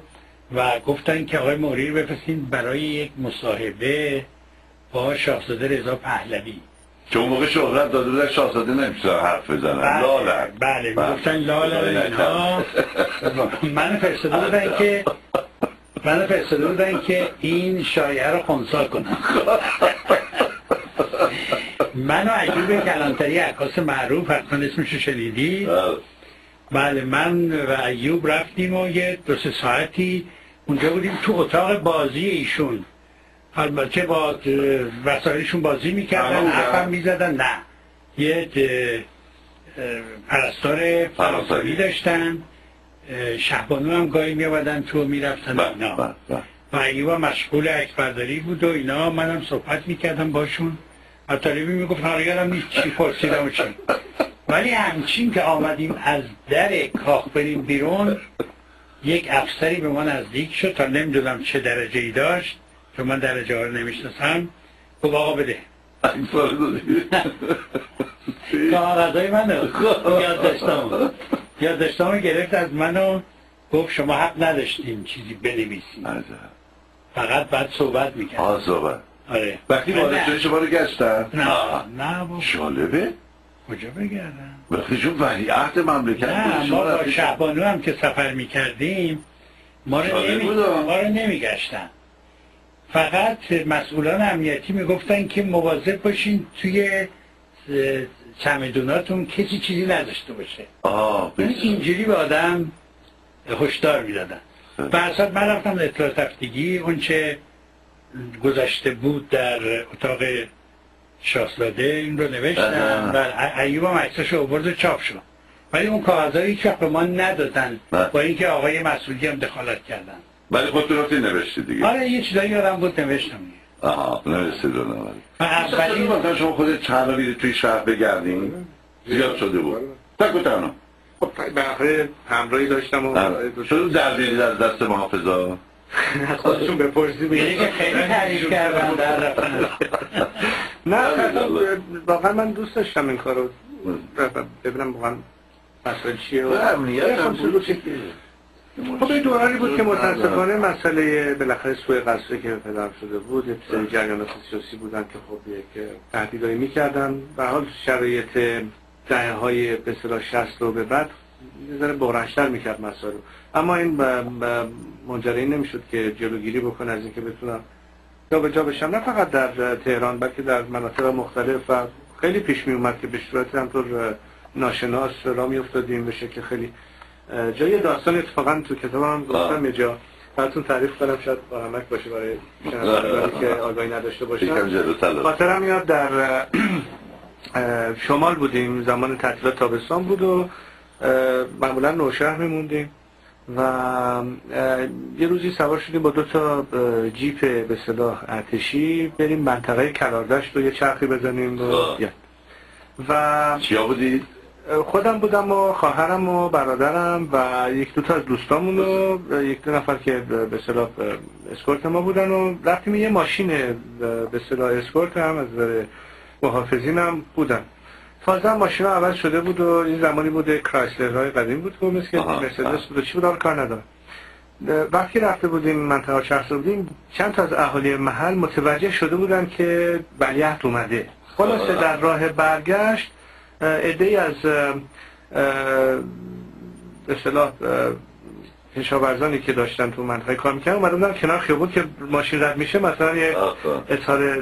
و گفتن که آقای موری رو بفرستین برای یک مصاحبه با شاهزاده رضا پهلوی. چون موقع شهرت داده بودن شاهزاده نمیشه حرف بزنن. بله لالن بله. گفتن لالا اینها من فرستاده بودن که من فرستاده بودن که این شایعه رو خونسا کنم. من و عجوب کلانتری عکاس معروف حتما اسمش رو شنیدی؟ بله. بله من و ایوب رفتیم و یه دو سه ساعتی اونجا بودیم تو اتاق بازی ایشون. البته با وسایلشون بازی می‌کردن؟ حرفم می‌زدن. نه. یه پرستار فرانسوی داشتن. شهبانو هم گاهی میابدن تو می‌رفتن بله، اینا. بله، بله. و ایوب هم مشغول عکسبرداری بود و اینا. منم صحبت می‌کردم باشون. و طالبی می‌گفت یادم نیست چی پرسیدم و چی. ولی همچین که آمدیم از در کاخ بریم بیرون یک افسری به ما نزدیک شد تا نمی‌دونم چه درجه ای داشت چون من درجه ها رو نمی‌شناسم. گفت آقا بده؟ کاغذهای منو یاد داشتم. یاد داشتم گرفت از منو. گفت شما حق نداشتین چیزی بنویسین عجب. فقط بعد صحبت می‌کرد آه صحبت. آره. وقتی. وارد شما رو گشتن؟ نه. نه بابا. جالبه. کجا بگردم؟ وقتی چون ولیعهد مملکت نه ما با شهبانو هم که سفر می‌کردیم ما رو, نمی... ما رو نمیگشتن. فقط مسئولان امنیتی می‌گفتن که مواظب باشین توی چمدوناتون کسی چیزی نداشته باشه. آه یعنی. اینجوری به آدم هشدار می‌دادن. برسات من رفتم اطلاعات هفتگی اون چه گذشته بود در اتاق شاهزاده این رو نوشتم آها. و ایوب هم عکسش رو آورد و چاپ شد. ولی اون کاغذها هیچ به ما ندادن نه. با اینکه آقای مسئولی هم دخالت کردن. ولی خودتون رفتی نوشتی دیگه. آره یه چیزایی یادم بود نوشتم آها نوشتی رو. نوشتی و اولین مثلا شما خودت چند رو توی شهر بگردین؟ زیاد شده بود. تک و تنها. خب بالاخره همراهی داشتم و شده در در دست محافظا؟ از خودشون بپرسی یعنی که خیلی تعریف کردن در رفتن. نه. واقعا من دوست داشتم این کارو ببینم واقعا مسئله چیه خب، خب این دورانی بود که متاسفانه مسئله بالاخره سوء قصری که پدرم شده بود. یک سری جریانات سیاسی بودن که خب یک تهدیدایی می‌کردن. به حال شرایط دهه های به اصطلاح 60 رو به بعد یه ذره بحرانشتر می‌کرد مسائل رو. اما این این نمی‌شد که جلوگیری بکنه از اینکه بتونم جا به جا بشم نه فقط در تهران بلکه در مناطق مختلف و خیلی پیش می اومد که به صورت همطور ناشناس را می افتادیم به شکل خیلی جای داستان اتفاقا تو کتابم گفتم یه جا. براتون تعریف کنم شاید بارمک باشه برای شنوندگانی که آگاهی نداشته باشن خاطرم میاد در شمال بودیم. زمان تعطیلات تابستان بود و معمولا نوشهر میموندیم و یه روزی سوار شدیم با دو تا جیپ به اصطلاح ارتشی بریم منطقه کلاردشت رو یه چرخی بزنیم و. یا. و چیا بودی؟ خودم بودم و خواهرم و برادرم و یک دو تا از دوستامون و یک دو نفر که به اصطلاح اسکورت ما بودن و رفتیم یه ماشین به اصطلاح اسکورت هم از محافظین هم بودن تازه هم ماشین ها عوض شده بود و این زمانی بوده کرایسلر های قدیم بود. که مثل که آها. مرسدس بود و چی بود کار ندارم. وقتی رفته بودیم منطقه چرخ بودیم چند تا از اهالی محل متوجه شده بودن که ولیعهد اومده. خلاصه در راه برگشت عده از به اصطلاح اه، کشاورزانی که داشتن تو منطقه کار می‌کردن اومده بودن کنار خیابون که ماشین رد میشه مثلا یه آه، آه. اظهار اه،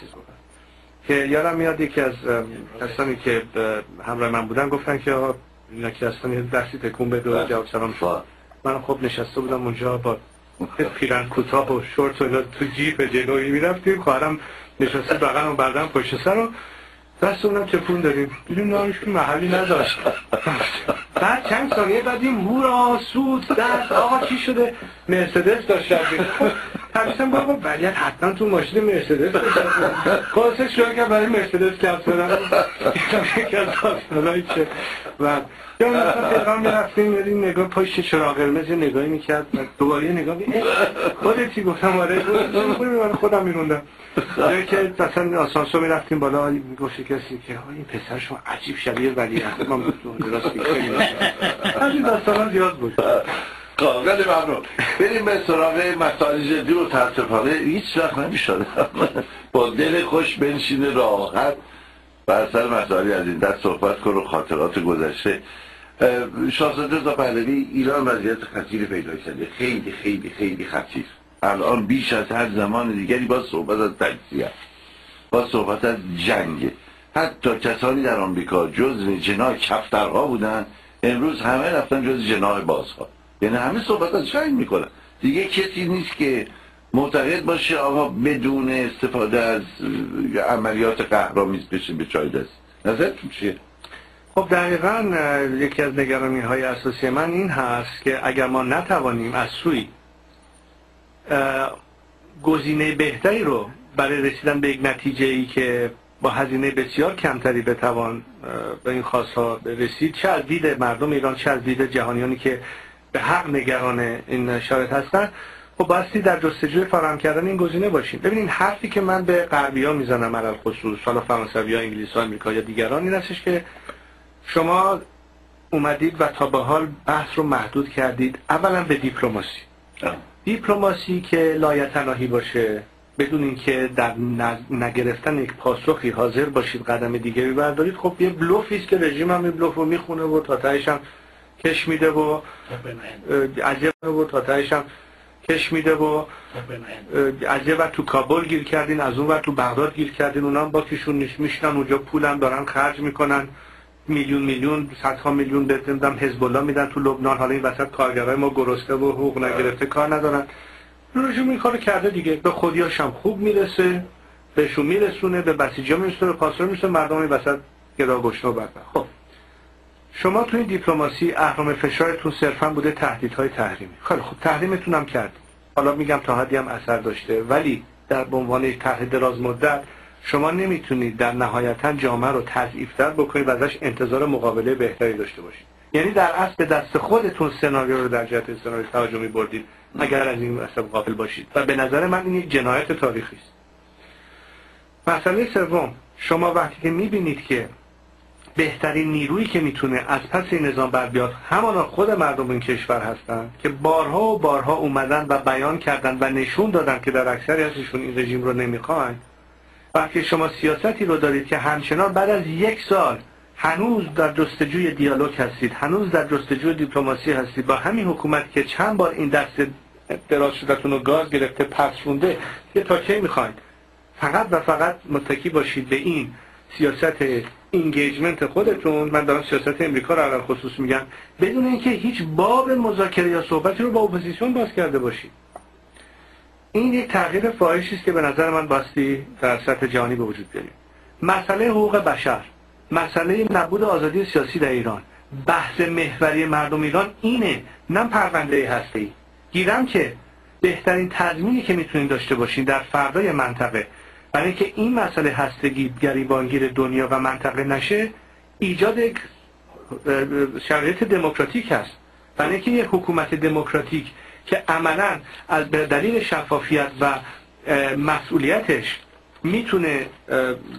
چیز بکنن. که یادم میاد یکی از کسانی که اه، همراه من بودن گفتن که آقا اینا که هستن یه دستی تکون بده و جواب سلام شد. با- من خب نشسته بودم اونجا با پیرن کوتاه و شورت و اینا تو جیپ جلویی می‌رفتیم. خواهرم نشسته بغلم و بردم پشت سر رو دست اونم تکون دادیم. دیدیم نامش که محلی نداشت. بعد چند ثانیه بعدیم هورا سود درد آقا چی شده؟ مرسدس داشت همیشه بابا ولی حتما تو ماشین مرسدس خلاصه شروع کرد برای مرسدس کپ زدن یکی از داستانایی که. و یا مثلا می‌رفتیم نگاه پشت چراغ قرمز نگاهی می‌کرد دوباره نگاه خودتی گفتم؟ آره خودم میروندم یا که مثلا آسانسور می‌رفتیم بالا می‌گفت کسی که این پسر شما عجیب شبیه ولی من راست از این داستان زیاد بود. خیلی ممنون. بریم به سراغ مسائل جدی و تاسفانه. هیچ وقت نمی‌شد. با دل خوش بنشینه راحت بر سر مسائلی از این دست صحبت کن و خاطرات گذشته. شاهزاده رضا پهلوی ایران وضعیت خطیری پیدا کرده. خیلی خیلی خیلی خطیر. الان بیش از هر زمان دیگری با صحبت از تجزیه با صحبت از جنگ. حتی کسانی در آمریکا جز جناه کفترها بودن. امروز همه رفتن جز جناه بازها. یعنی همه صحبت از جنگ می‌کنن دیگه کسی نیست که معتقد باشه آقا بدون استفاده از عملیات قهرامیز بشه به چای دست نظرتون چیه؟ خب دقیقا یکی از نگرانی های اساسی من این هست که اگر ما نتوانیم از سوی گزینه بهتری رو برای رسیدن به یک نتیجه ای که با هزینه بسیار کمتری بتوان به این خواستها رسید چه از دید مردم ایران چه از دید جهانیانی که به حق نگران این شرط هستن خب باستی در جستجوی فراهم کردن این گزینه باشیم. ببینید حرفی که من به غربی ها می‌زنم علل خصوص حالا فرانسوی ها انگلیس ها امریکا یا دیگران این هستش که شما اومدید و تا به حال بحث رو محدود کردید اولا به دیپلماسی. دیپلماسی که لایتناهی باشه بدون اینکه در نگرفتن یک پاسخی حاضر باشید قدم دیگری بردارید خب یه بلوفی است که رژیم هم بلوف رو می‌خونه و تا تهش هم کش میده و عجب و تا تهش هم کش میده و از یه وقت تو کابل گیر کردین از اون وقت تو بغداد گیر کردین اونا با کشون میشنن اونجا پولم دارن خرج می‌کنن. میلیون میلیون صدها میلیون بتوندم حزب الله میدن تو لبنان. حالا این وسط کارگرای ما گرسنه و حقوق نگرفته کار ندارن. رژیم این کارو کرده دیگه. به خودیاش هم خوب می‌رسه بهشون میرسونه به بسیجا میرسونه به پاسور میرسونه مردم این وسط گدا گشنه و خب. شما تو این دیپلماسی اهرام فشارتون صرفا بوده تهدیدهای تحریمی. خیلی خب تحریمتون هم کرد. حالا میگم تا حدی هم اثر داشته. ولی در به عنوان یک تهدید دراز مدت شما نمی‌تونید در نهایتا جامعه رو تضعیفتر بکنید و ازش انتظار مقابله بهتری داشته باشید. یعنی در اصل دست خودتون سناریو رو در جهت سناریو تهاجمی بردید اگر از این مسئله قابل باشید. و به نظر من این یک جنایت تاریخی است. مسئله سوم شما وقتی که می‌بینید که بهترین نیرویی که می‌تونه از پس این نظام بر بیاد همانا خود مردم این کشور هستن که بارها و بارها اومدن و بیان کردن و نشون دادن که در اکثری ازشون این رژیم رو نمی‌خواین وقتی شما سیاستی رو دارید که همچنان بعد از یک سال هنوز در جستجوی دیالوگ هستید هنوز در جستجوی دیپلماسی هستید با همین حکومت که چند بار این دست دراز شدتون رو گاز گرفته پس رونده تا کی می‌خواید فقط و فقط متکی باشید به این سیاست engagement خودتون من دارم سیاست امریکا رو الان خصوص میگم بدون اینکه هیچ باب مذاکره یا صحبتی رو با اپوزیسیون باز کرده باشید. این یک تغییر فاحشی است که به نظر من باستی در سطح جهانی به وجود بیاریم مسئله حقوق بشر مسئله نبود آزادی سیاسی در ایران بحث محوری مردم ایران اینه نه پرونده هسته ای گیرم که بهترین تضمینی که می‌تونید داشته باشین در فردای منطقه برای اینکه این مسئله هستگی گریبانگیر دنیا و منطقه نشه ایجاد شرایط دموکراتیک هست. برای اینکه یک حکومت دموکراتیک که عملا از دلیل شفافیت و مسئولیتش می‌تونه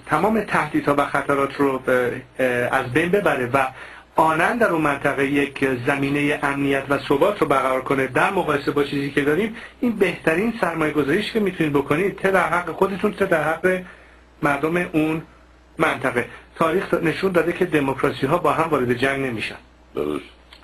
تمام تهدیدها و خطرات رو از بین ببره و آنن در اون منطقه یک زمینه امنیت و ثبات رو برقرار کنه در مقایسه با چیزی که داریم این بهترین سرمایه گذاریش که می‌تونید بکنید ته در حق خودتون ته در حق مردم اون منطقه. تاریخ نشون داده که دموکراسی ها با هم وارد جنگ نمیشن.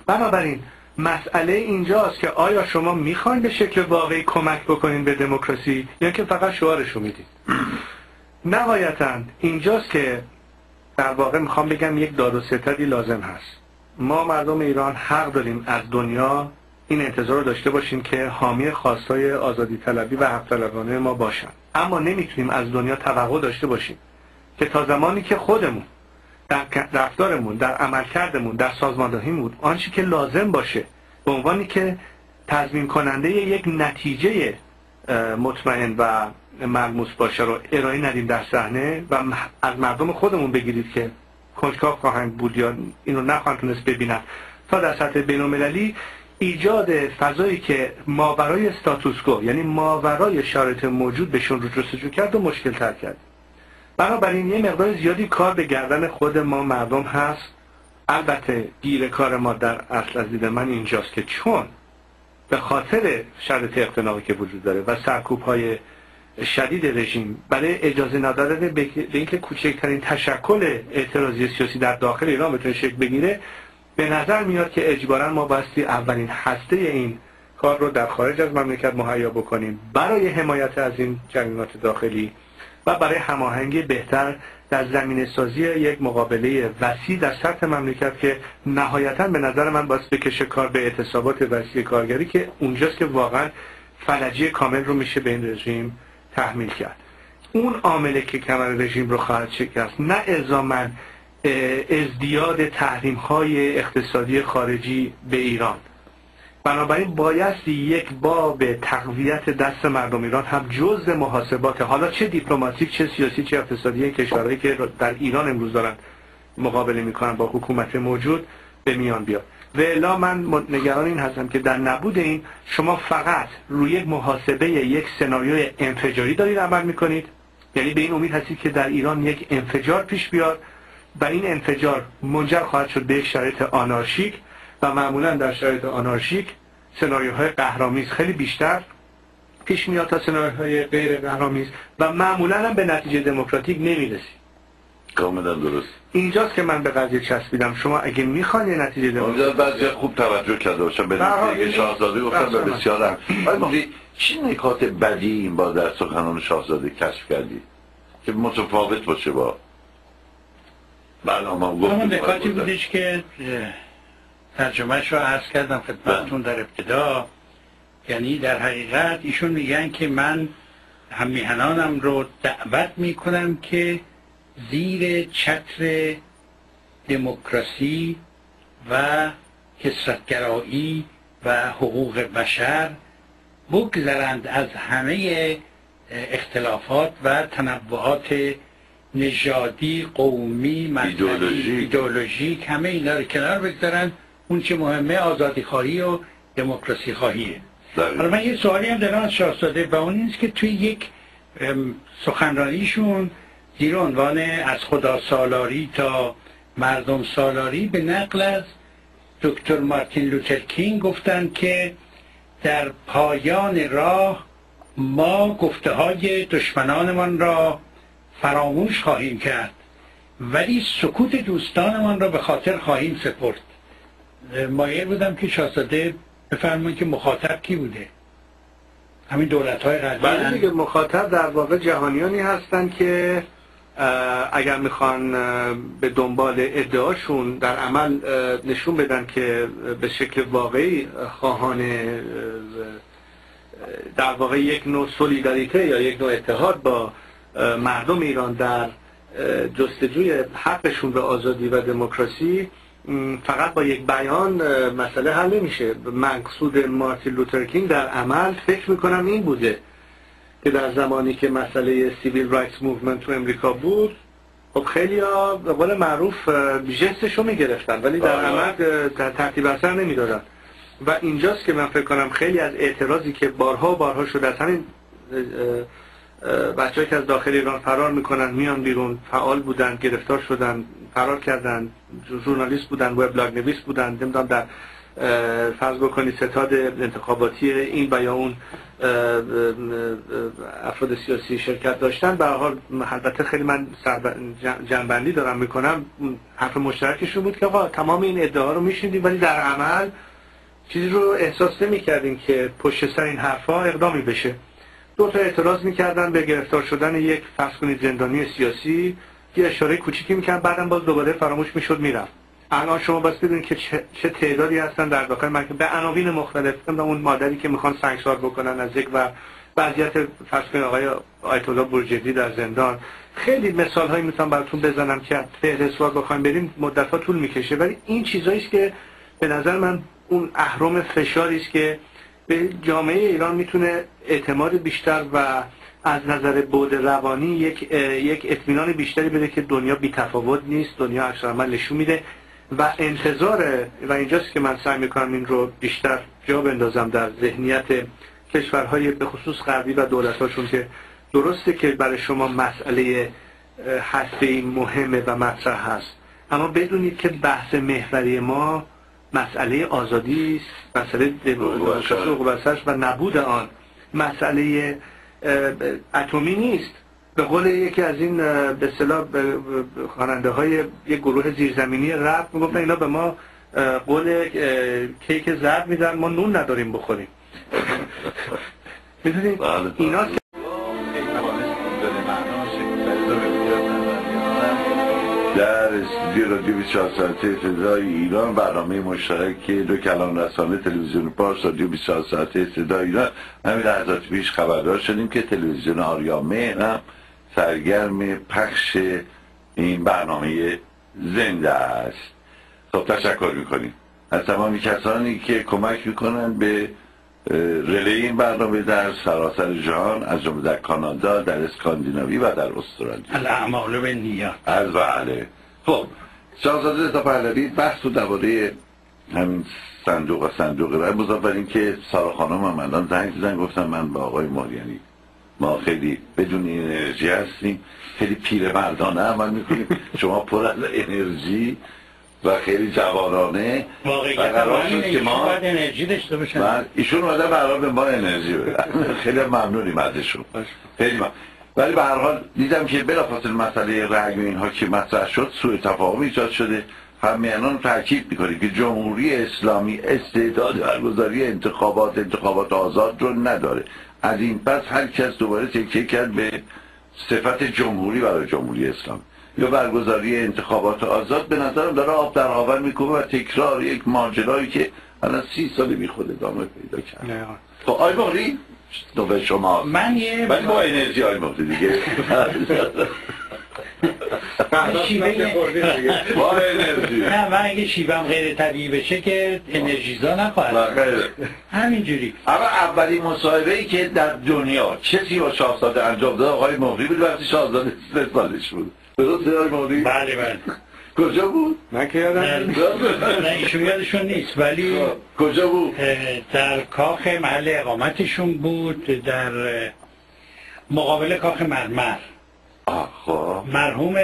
بنابراین مسئله اینجاست که آیا شما می‌خواین به شکل واقعی کمک بکنین به دموکراسی یا که فقط شعارشو میدین؟ نهایتا اینجاست که در واقع می‌خوام بگم یک داد و ستدی لازم هست. ما مردم ایران حق داریم از دنیا این انتظار رو داشته باشیم که حامی خواستای آزادی طلبی و حق طلبانه ما باشن. اما نمی‌تونیم از دنیا توقع داشته باشیم که تا زمانی که خودمون در رفتارمون در عملکردمون در سازماندهیمون آنچه که لازم باشه به عنوانی که تضمین کننده یک نتیجه مطمئن و ملموس باشه رو ارائه ندیم در صحنه و از مردم خودمون بگیرید که کنجکاو خواهند بود یا اینو نخواهند تونست ببینن. تا در سطح بین ایجاد فضایی که ماورای استاتوسکو یعنی ماورای شرایط موجود بهشون رو جستجو کرد و مشکل تر کرد. بنابراین یه مقدار زیادی کار به گردن خود ما مردم هست. البته گیر کار ما در اصل از دید من اینجاست که چون به خاطر شرط اقتناقی که وجود داره و سرکوب های شدید رژیم. برای اجازه ندادن به اینکه کوچکترین تشکل اعتراضی سیاسی در داخل ایران بتونه شکل بگیره به نظر میاد که اجبارا ما باستی اولین هسته این کار رو در خارج از مملکت مهیا بکنیم. برای حمایت از این جریانات داخلی و برای هماهنگی بهتر در زمین سازی یک مقابله وسیع در سطح مملکت که نهایتا به نظر من باید بکشه کار به اعتصابات وسیع کارگری که اونجاست که واقعا فلجی کامل رو میشه به این رژیم تحمیل کرد. اون عامله که کمر رژیم رو خواهد شکست نه الزاما ازدیاد تحریم های اقتصادی خارجی به ایران. بنابراین بایستی یک باب تقویت دست مردم ایران هم جز محاسبات. حالا چه دیپلماتیک چه سیاسی چه اقتصادی کشورهایی که در ایران امروز دارن مقابله می‌کنن با حکومت موجود به میان بیاد. و الا من نگران این هستم که در نبود این شما فقط روی محاسبه یک سناریوی انفجاری دارید عمل می‌کنید. یعنی به این امید هستید که در ایران یک انفجار پیش بیاد. و این انفجار منجر خواهد شد به شرایط آنارشیک و معمولا در شرایط آنارشیک سناریوهای قهرامیز خیلی بیشتر پیش میاد تا سناریوهای غیر قهرامیز و معمولا هم به نتیجه دموکراتیک نمی‌رسی کاملا درست. اینجاست که من به قضیه چسبیدم. شما اگه می‌خوان یه نتیجه دموکراتیک بعضی خوب توجه کرده باشم به نتیجه شاهزاده گفتم به بسیار ولی چی نکات بدی این با در سخنان شاهزاده کشف کردی که متفاوت باشه با برنامه گفتم نکاتی بودش که ترجمهش رو عرض کردم خدمتتون در ابتدا. یعنی در حقیقت ایشون میگن که من همیهنانم رو دعوت می‌کنم که زیر چتر دموکراسی و کسرتگرایی و حقوق بشر بگذرند از همه اختلافات و تنوعات نژادی قومی مذهبی ایدئولوژیک. همه اینا رو کنار بگذارن. اون چه مهمه آزادی خواهی و دموکراسی خواهیه. حالا من یه سوالی هم دارم از شاهزاده و اون اینست که توی یک سخنرانیشون زیر عنوان از خدا سالاری تا مردم سالاری به نقل از دکتر مارتین لوتر کینگ گفتن که در پایان راه ما گفته های دشمنانمان را فراموش خواهیم کرد ولی سکوت دوستانمان را به خاطر خواهیم سپرد. مایه بودم که شاهزاده بفرمایید که مخاطب کی بوده؟ همین دولت های غربی. بله مخاطب در واقع جهانیانی هستند که اگر می‌خوان به دنبال ادعاشون در عمل نشون بدن که به شکل واقعی خواهان در واقع یک نوع سولیداریته یا یک نوع اتحاد با مردم ایران در جستجوی حقشون به آزادی و دموکراسی فقط با یک بیان مسئله حل نمیشه. مقصود مارتین لوترکینگ در عمل فکر می‌کنم این بوده. که در زمانی که مسئله civil rights movement تو امریکا بود خب خیلی ها به قول معروف جستشو می‌گرفتن ولی در آره. عمل ترتیب اثر نمی‌دادن و اینجاست که من فکر کنم خیلی از اعتراضی که بارها بارها شده از همین بچه که از داخل ایران فرار می‌کنن میان بیرون فعال بودن گرفتار شدن فرار کردن ژورنالیست بودن وبلاگ نویس بودن نمی‌دونم در فرض بکنید ستاد انتخاباتی این و یا اون افراد سیاسی شرکت داشتن به حال البته خیلی من جنبندی دارم می‌کنم حرف مشترکشون بود که آقا تمام این ادعا رو میشیندیم ولی در عمل چیزی رو احساس نمی‌کردیم که پشت سر این حرفها اقدامی بشه. دو تا اعتراض می‌کردن به گرفتار شدن یک فرض کنید زندانی سیاسی یه اشاره کوچیکی می‌کرد بعدم باز دوباره فراموش می‌شد می‌رفت. الان شما بس بدونید که چه, تعدادی هستن. در داخل مرکز به عناوین مختلف و اون مادری که می‌خوان سنگسار بکنن از یک و وضعیت فرض کنید آقای آیت الله بورجردی در زندان. خیلی مثال هایی می‌تونم براتون بزنم که فهرستوار بخوایم بریم مدت طول می‌کشه. ولی این چیزایی است که به نظر من اون اهرم فشاری است که به جامعه ایران می‌تونه اعتماد بیشتر و از نظر بود روانی یک یک اطمینان بیشتری بده که دنیا بی تفاوت نیست دنیا اکثرا نشون میده. و انتظار و اینجاست که من سعی می‌کنم این رو بیشتر جا بندازم در ذهنیت کشورهای به خصوص غربی و دولتاشون که درسته که برای شما مسئله هسته مهمه و مطرح هست. اما بدونید که بحث محوری ما مسئله آزادی است مسئله حقوق و نبود آن. مسئله اتمی نیست. به قول یکی از این به اصطلاح خواننده های یک گروه زیرزمینی رپ می‌گفتن اینا به ما قول کیک زرد میدن ما نون نداریم بخوریم. می‌دونید بله. اینا در استودیو رادیو 24 ساعته صدای ایران برنامه مشترک دو کلان رسانه تلویزیون پارس رادیو 24 ساعته صدای ایران. همین لحظات پیش خبردار شدیم که تلویزیون آریامه هم سرگرم پخش این برنامه زنده است. خب تشکر می‌کنیم. از تمامی کسانی که کمک می‌کنن به رله این برنامه در سراسر جهان از جمله در کانادا در اسکاندیناوی و در استرالیا. الاعمال به نیات از بله. خب شاهزاده تا پهلوی بحث و درباره همین صندوق و صندوق رای بر اینکه سارا خانم هم الان زنگ زنگ گفتم من با آقای ماریانی ما خیلی بدون انرژی هستیم. خیلی پیر مردانه عمل می‌کنیم. شما پر از انرژی و خیلی جوانانه. واقعیت که ما انرژی داشته باشن. ایشون اومده برای به ما انرژی بدن خیلی ممنونیم ازشون. خیلی ممنون. ولی به هر حال دیدم که بلافاصله مسئله رأی اینها که مطرح شد سوء تفاهم ایجاد شده. همیانان تاکید می‌کنیم که جمهوری اسلامی استعداد برگزاری انتخابات انتخابات آزاد رو نداره. از این پس هر کس دوباره تکیه کرد به صفت جمهوری برای جمهوری اسلامی یا برگزاری انتخابات آزاد به نظرم داره آب در آور می‌کنه و تکرار یک ماجرایی که الان سی سال بی خود ادامه پیدا کرد. خب آی باری به شما. من یه من با انرژی آی باری دیگه. با انرژی. نه من اگه شیبم غیر طبیعی بشه که انرژیزا نخواهد همینجوری. اما اولی مصاحبه ای که در دنیا چیزی با شاهزاده انجام داد آقای مغری بود وقتی شاهزاده سه سالش بود. درست بله بله. کجا بود؟ من که یادم نه ایشون یادشون نیست ولی کجا بود؟ در کاخ محل اقامتشون بود در مقابل کاخ مرمر. خب مرحوم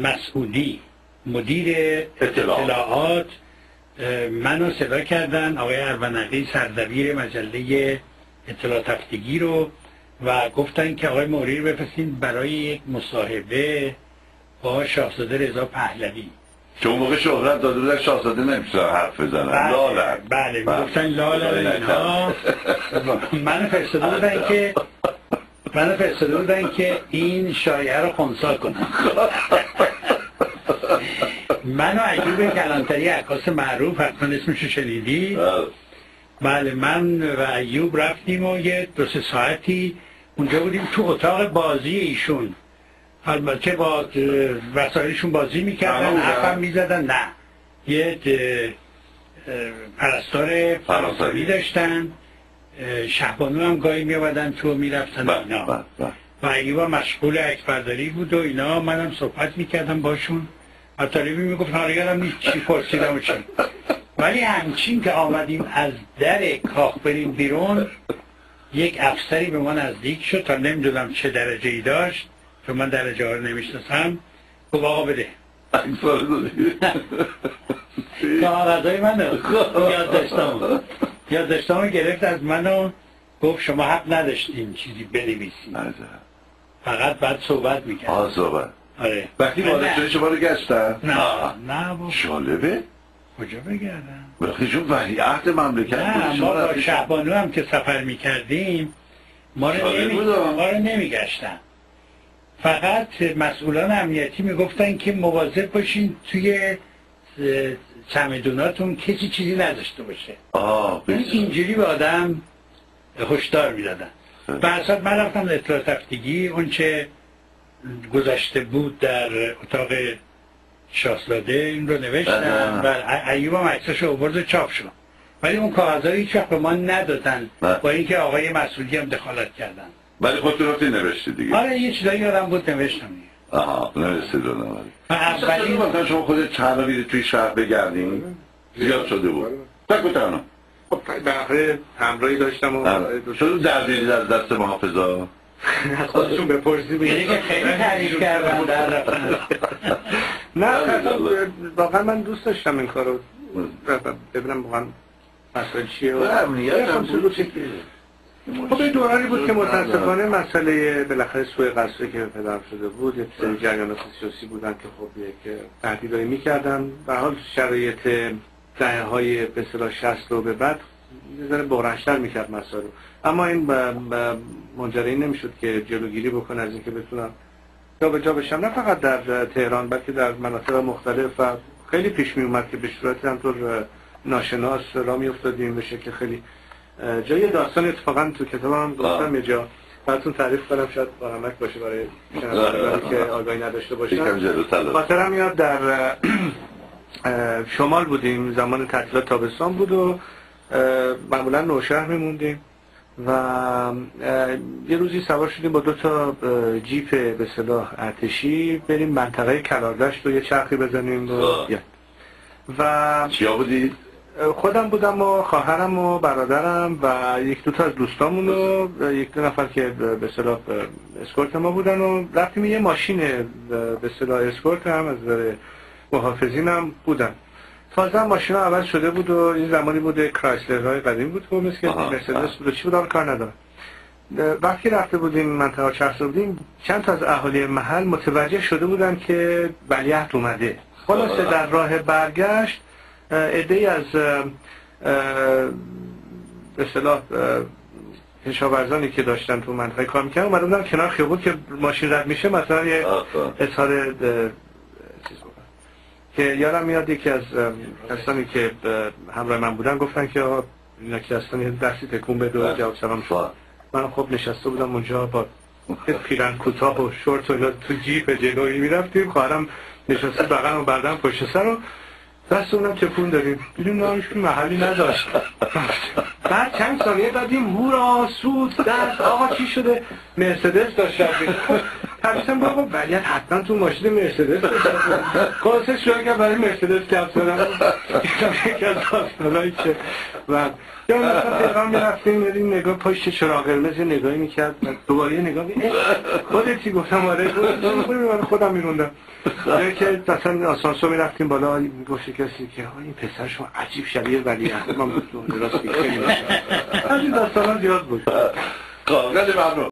مسعودی مدیر اطلاعات. منو صدا کردن آقای ارونقی سردبیر مجله اطلاعات هفتگی رو و گفتن که آقای موری رو بفرستین برای یک مصاحبه با شاهزاده رضا پهلوی. چون موقع شهرت داده بودن شاهزاده نمیشه حرف بزنن. بله بله می‌گفتن لالن اینا. من فرستاده بودن که من فرستاده بودن که این شایعه رو خونسا کنم. من و عجوب کلانتری عکاس معروف حتما اسمشو شنیدی؟ بله. بله من و ایوب رفتیم و یه دو سه ساعتی اونجا بودیم تو اتاق بازی ایشون. البته با وسایلشون بازی می‌کردن حرفم می‌زدن. نه. یه پرستار فرانسوی. داشتن. شهبانو هم گاهی میابدن تو می‌رفتن بله، اینا. بله، بله. و ایوبا مشغول اکبرداری بود و اینا. منم صحبت می‌کردم باشون. مطالبی می‌گفت هم نیست چی پرسیدم و چی. ولی همچین که آمدیم از در کاخ بریم بیرون یک افسری به ما نزدیک شد. تا نمی‌دونم چه درجه ای داشت. چون من درجه ها رو نمی‌شناسم. گفت آقا بده. کاغذهای من یاد داشتم یاد داشتم گرفت از منو گفت شما حق نداشتین چیزی بنویسیم فقط بعد صحبت می‌کرد آه صحبت. آره. وقتی وارد شما رو گشتن؟ نه نه با شالبه؟ کجا بگردم؟ وقتی چون وحی عهد مملکت نه ما با شهبانو هم که سفر می‌کردیم. ما رو نمیگشتن. فقط مسئولان امنیتی می‌گفتن که مواظب باشین توی چمدوناتون کسی چیزی نداشته باشه. آه یعنی اینجوری به آدم هشدار می‌دادن. بعد من رفتم اطلاع تفتگی اون چه گذشته بود در اتاق شاهزاده این رو نوشتم و ایوب هم عکسش رو و چاپ شد. ولی اون کاغذها هیچ وقت به ما ندادن. با اینکه آقای مسئولی هم دخالت کردن. ولی خودتون رفتی نوشتی دیگه. آره یه چیزایی یادم بود نوشتم دیگه. آها نوشتی رو. نوشتی و اولی مثلا شما خودت چند میری توی شهر بگردین؟ زیاد شده بود. تک تنها. خب بالاخره همراهی داشتم و شده دردی از دست محافظا؟ خودشون بپرسید. یعنی که خیلی تعریف کردن در رفتن. نه. واقعا من دوست داشتم این کارو. ببینم واقعا مسئله چیه و امنیت هم خب، این دورانی بود که متاسفانه مسئله بالاخره سوء قصری که پدرم شده بود یک سری جریانات سیاسی بودن که خب یک تهدیدایی می‌کردن. به حال شرایط دهه های به اصطلاح 60 رو به بعد یه ذره بغرنشتر می‌کرد مسائل اما این منجری نمی‌شد که جلوگیری بکنه از اینکه بتونم جابجا بشم نه فقط در تهران بلکه در مناطق مختلف و خیلی پیش می اومد که به صورت همطور ناشناس را می افتادیم به شکل خیلی جای داستان اتفاقا تو کتابم گفتم یه جا براتون تعریف کنم شاید بارمک باشه برای شنوندگانی که آگاهی نداشته باشن. خاطرم میاد در شمال بودیم زمان تعطیلات تابستان بود و معمولا نوشهر میموندیم و یه روزی سوار شدیم با دو تا جیپ به صلاح ارتشی بریم منطقه کلاردشت و یه چرخی بزنیم و. و چیا بودید؟ خودم بودم و خواهرم و برادرم و یک دو تا از دوستامون و یک دو نفر که به اصطلاح اسکورت ما بودن و رفتیم یه ماشین به اصطلاح اسکورت هم از محافظین هم بودن. تازه هم ماشین ها عوض شده بود و این زمانی بوده کرایسلر های قدیم بود که مثل. مرسدس بود. و چی بود؟ آن کار ندارم. وقتی رفته بودیم منطقه چرخ بودیم چند تا از اهالی محل متوجه شده بودن که ولیعهد اومده. خلاصه در راه برگشت عده از به اصطلاح اه، کشاورزانی که داشتن تو منطقه کار می‌کردن اومده بودن کنار خیابون که ماشین رد میشه مثلا یه. اظهار. که یادم میاد یکی از کسانی که اه، همراه من بودن گفتن که اینا که هستن یه دستی تکون بده و بله. جواب سلام شد. من خب نشسته بودم اونجا با پیرن کوتاه و شورت و تو جیپ جلویی می‌رفتیم خواهرم نشسته بغل و بعدم پشت سر رو دست اونم تکون دادیم دیدیم نه هیچ محلی نداشت. بعد چند ثانیه دادیم هورا سود دست آقا چی شده؟ مرسدس داشت پریسم بابا ولی حتما تو ماشین مرسدس خلاصه شروع کرد برای مرسدس گفت زدن یکی از داستانایی که بعد. یا مثلا تهران می‌رفتیم بریم نگاه پشت چراغ قرمز یه نگاهی می‌کرد. دوباره نگاه خودتی گفتم؟ آره خودم میروندم. جایی که مثلا آسانسور می‌رفتیم بالا گفت کسی که این پسر شما عجیب شبیه ولی من راست باشه. از این داستان زیاد بود. خب، خیلی ممنون.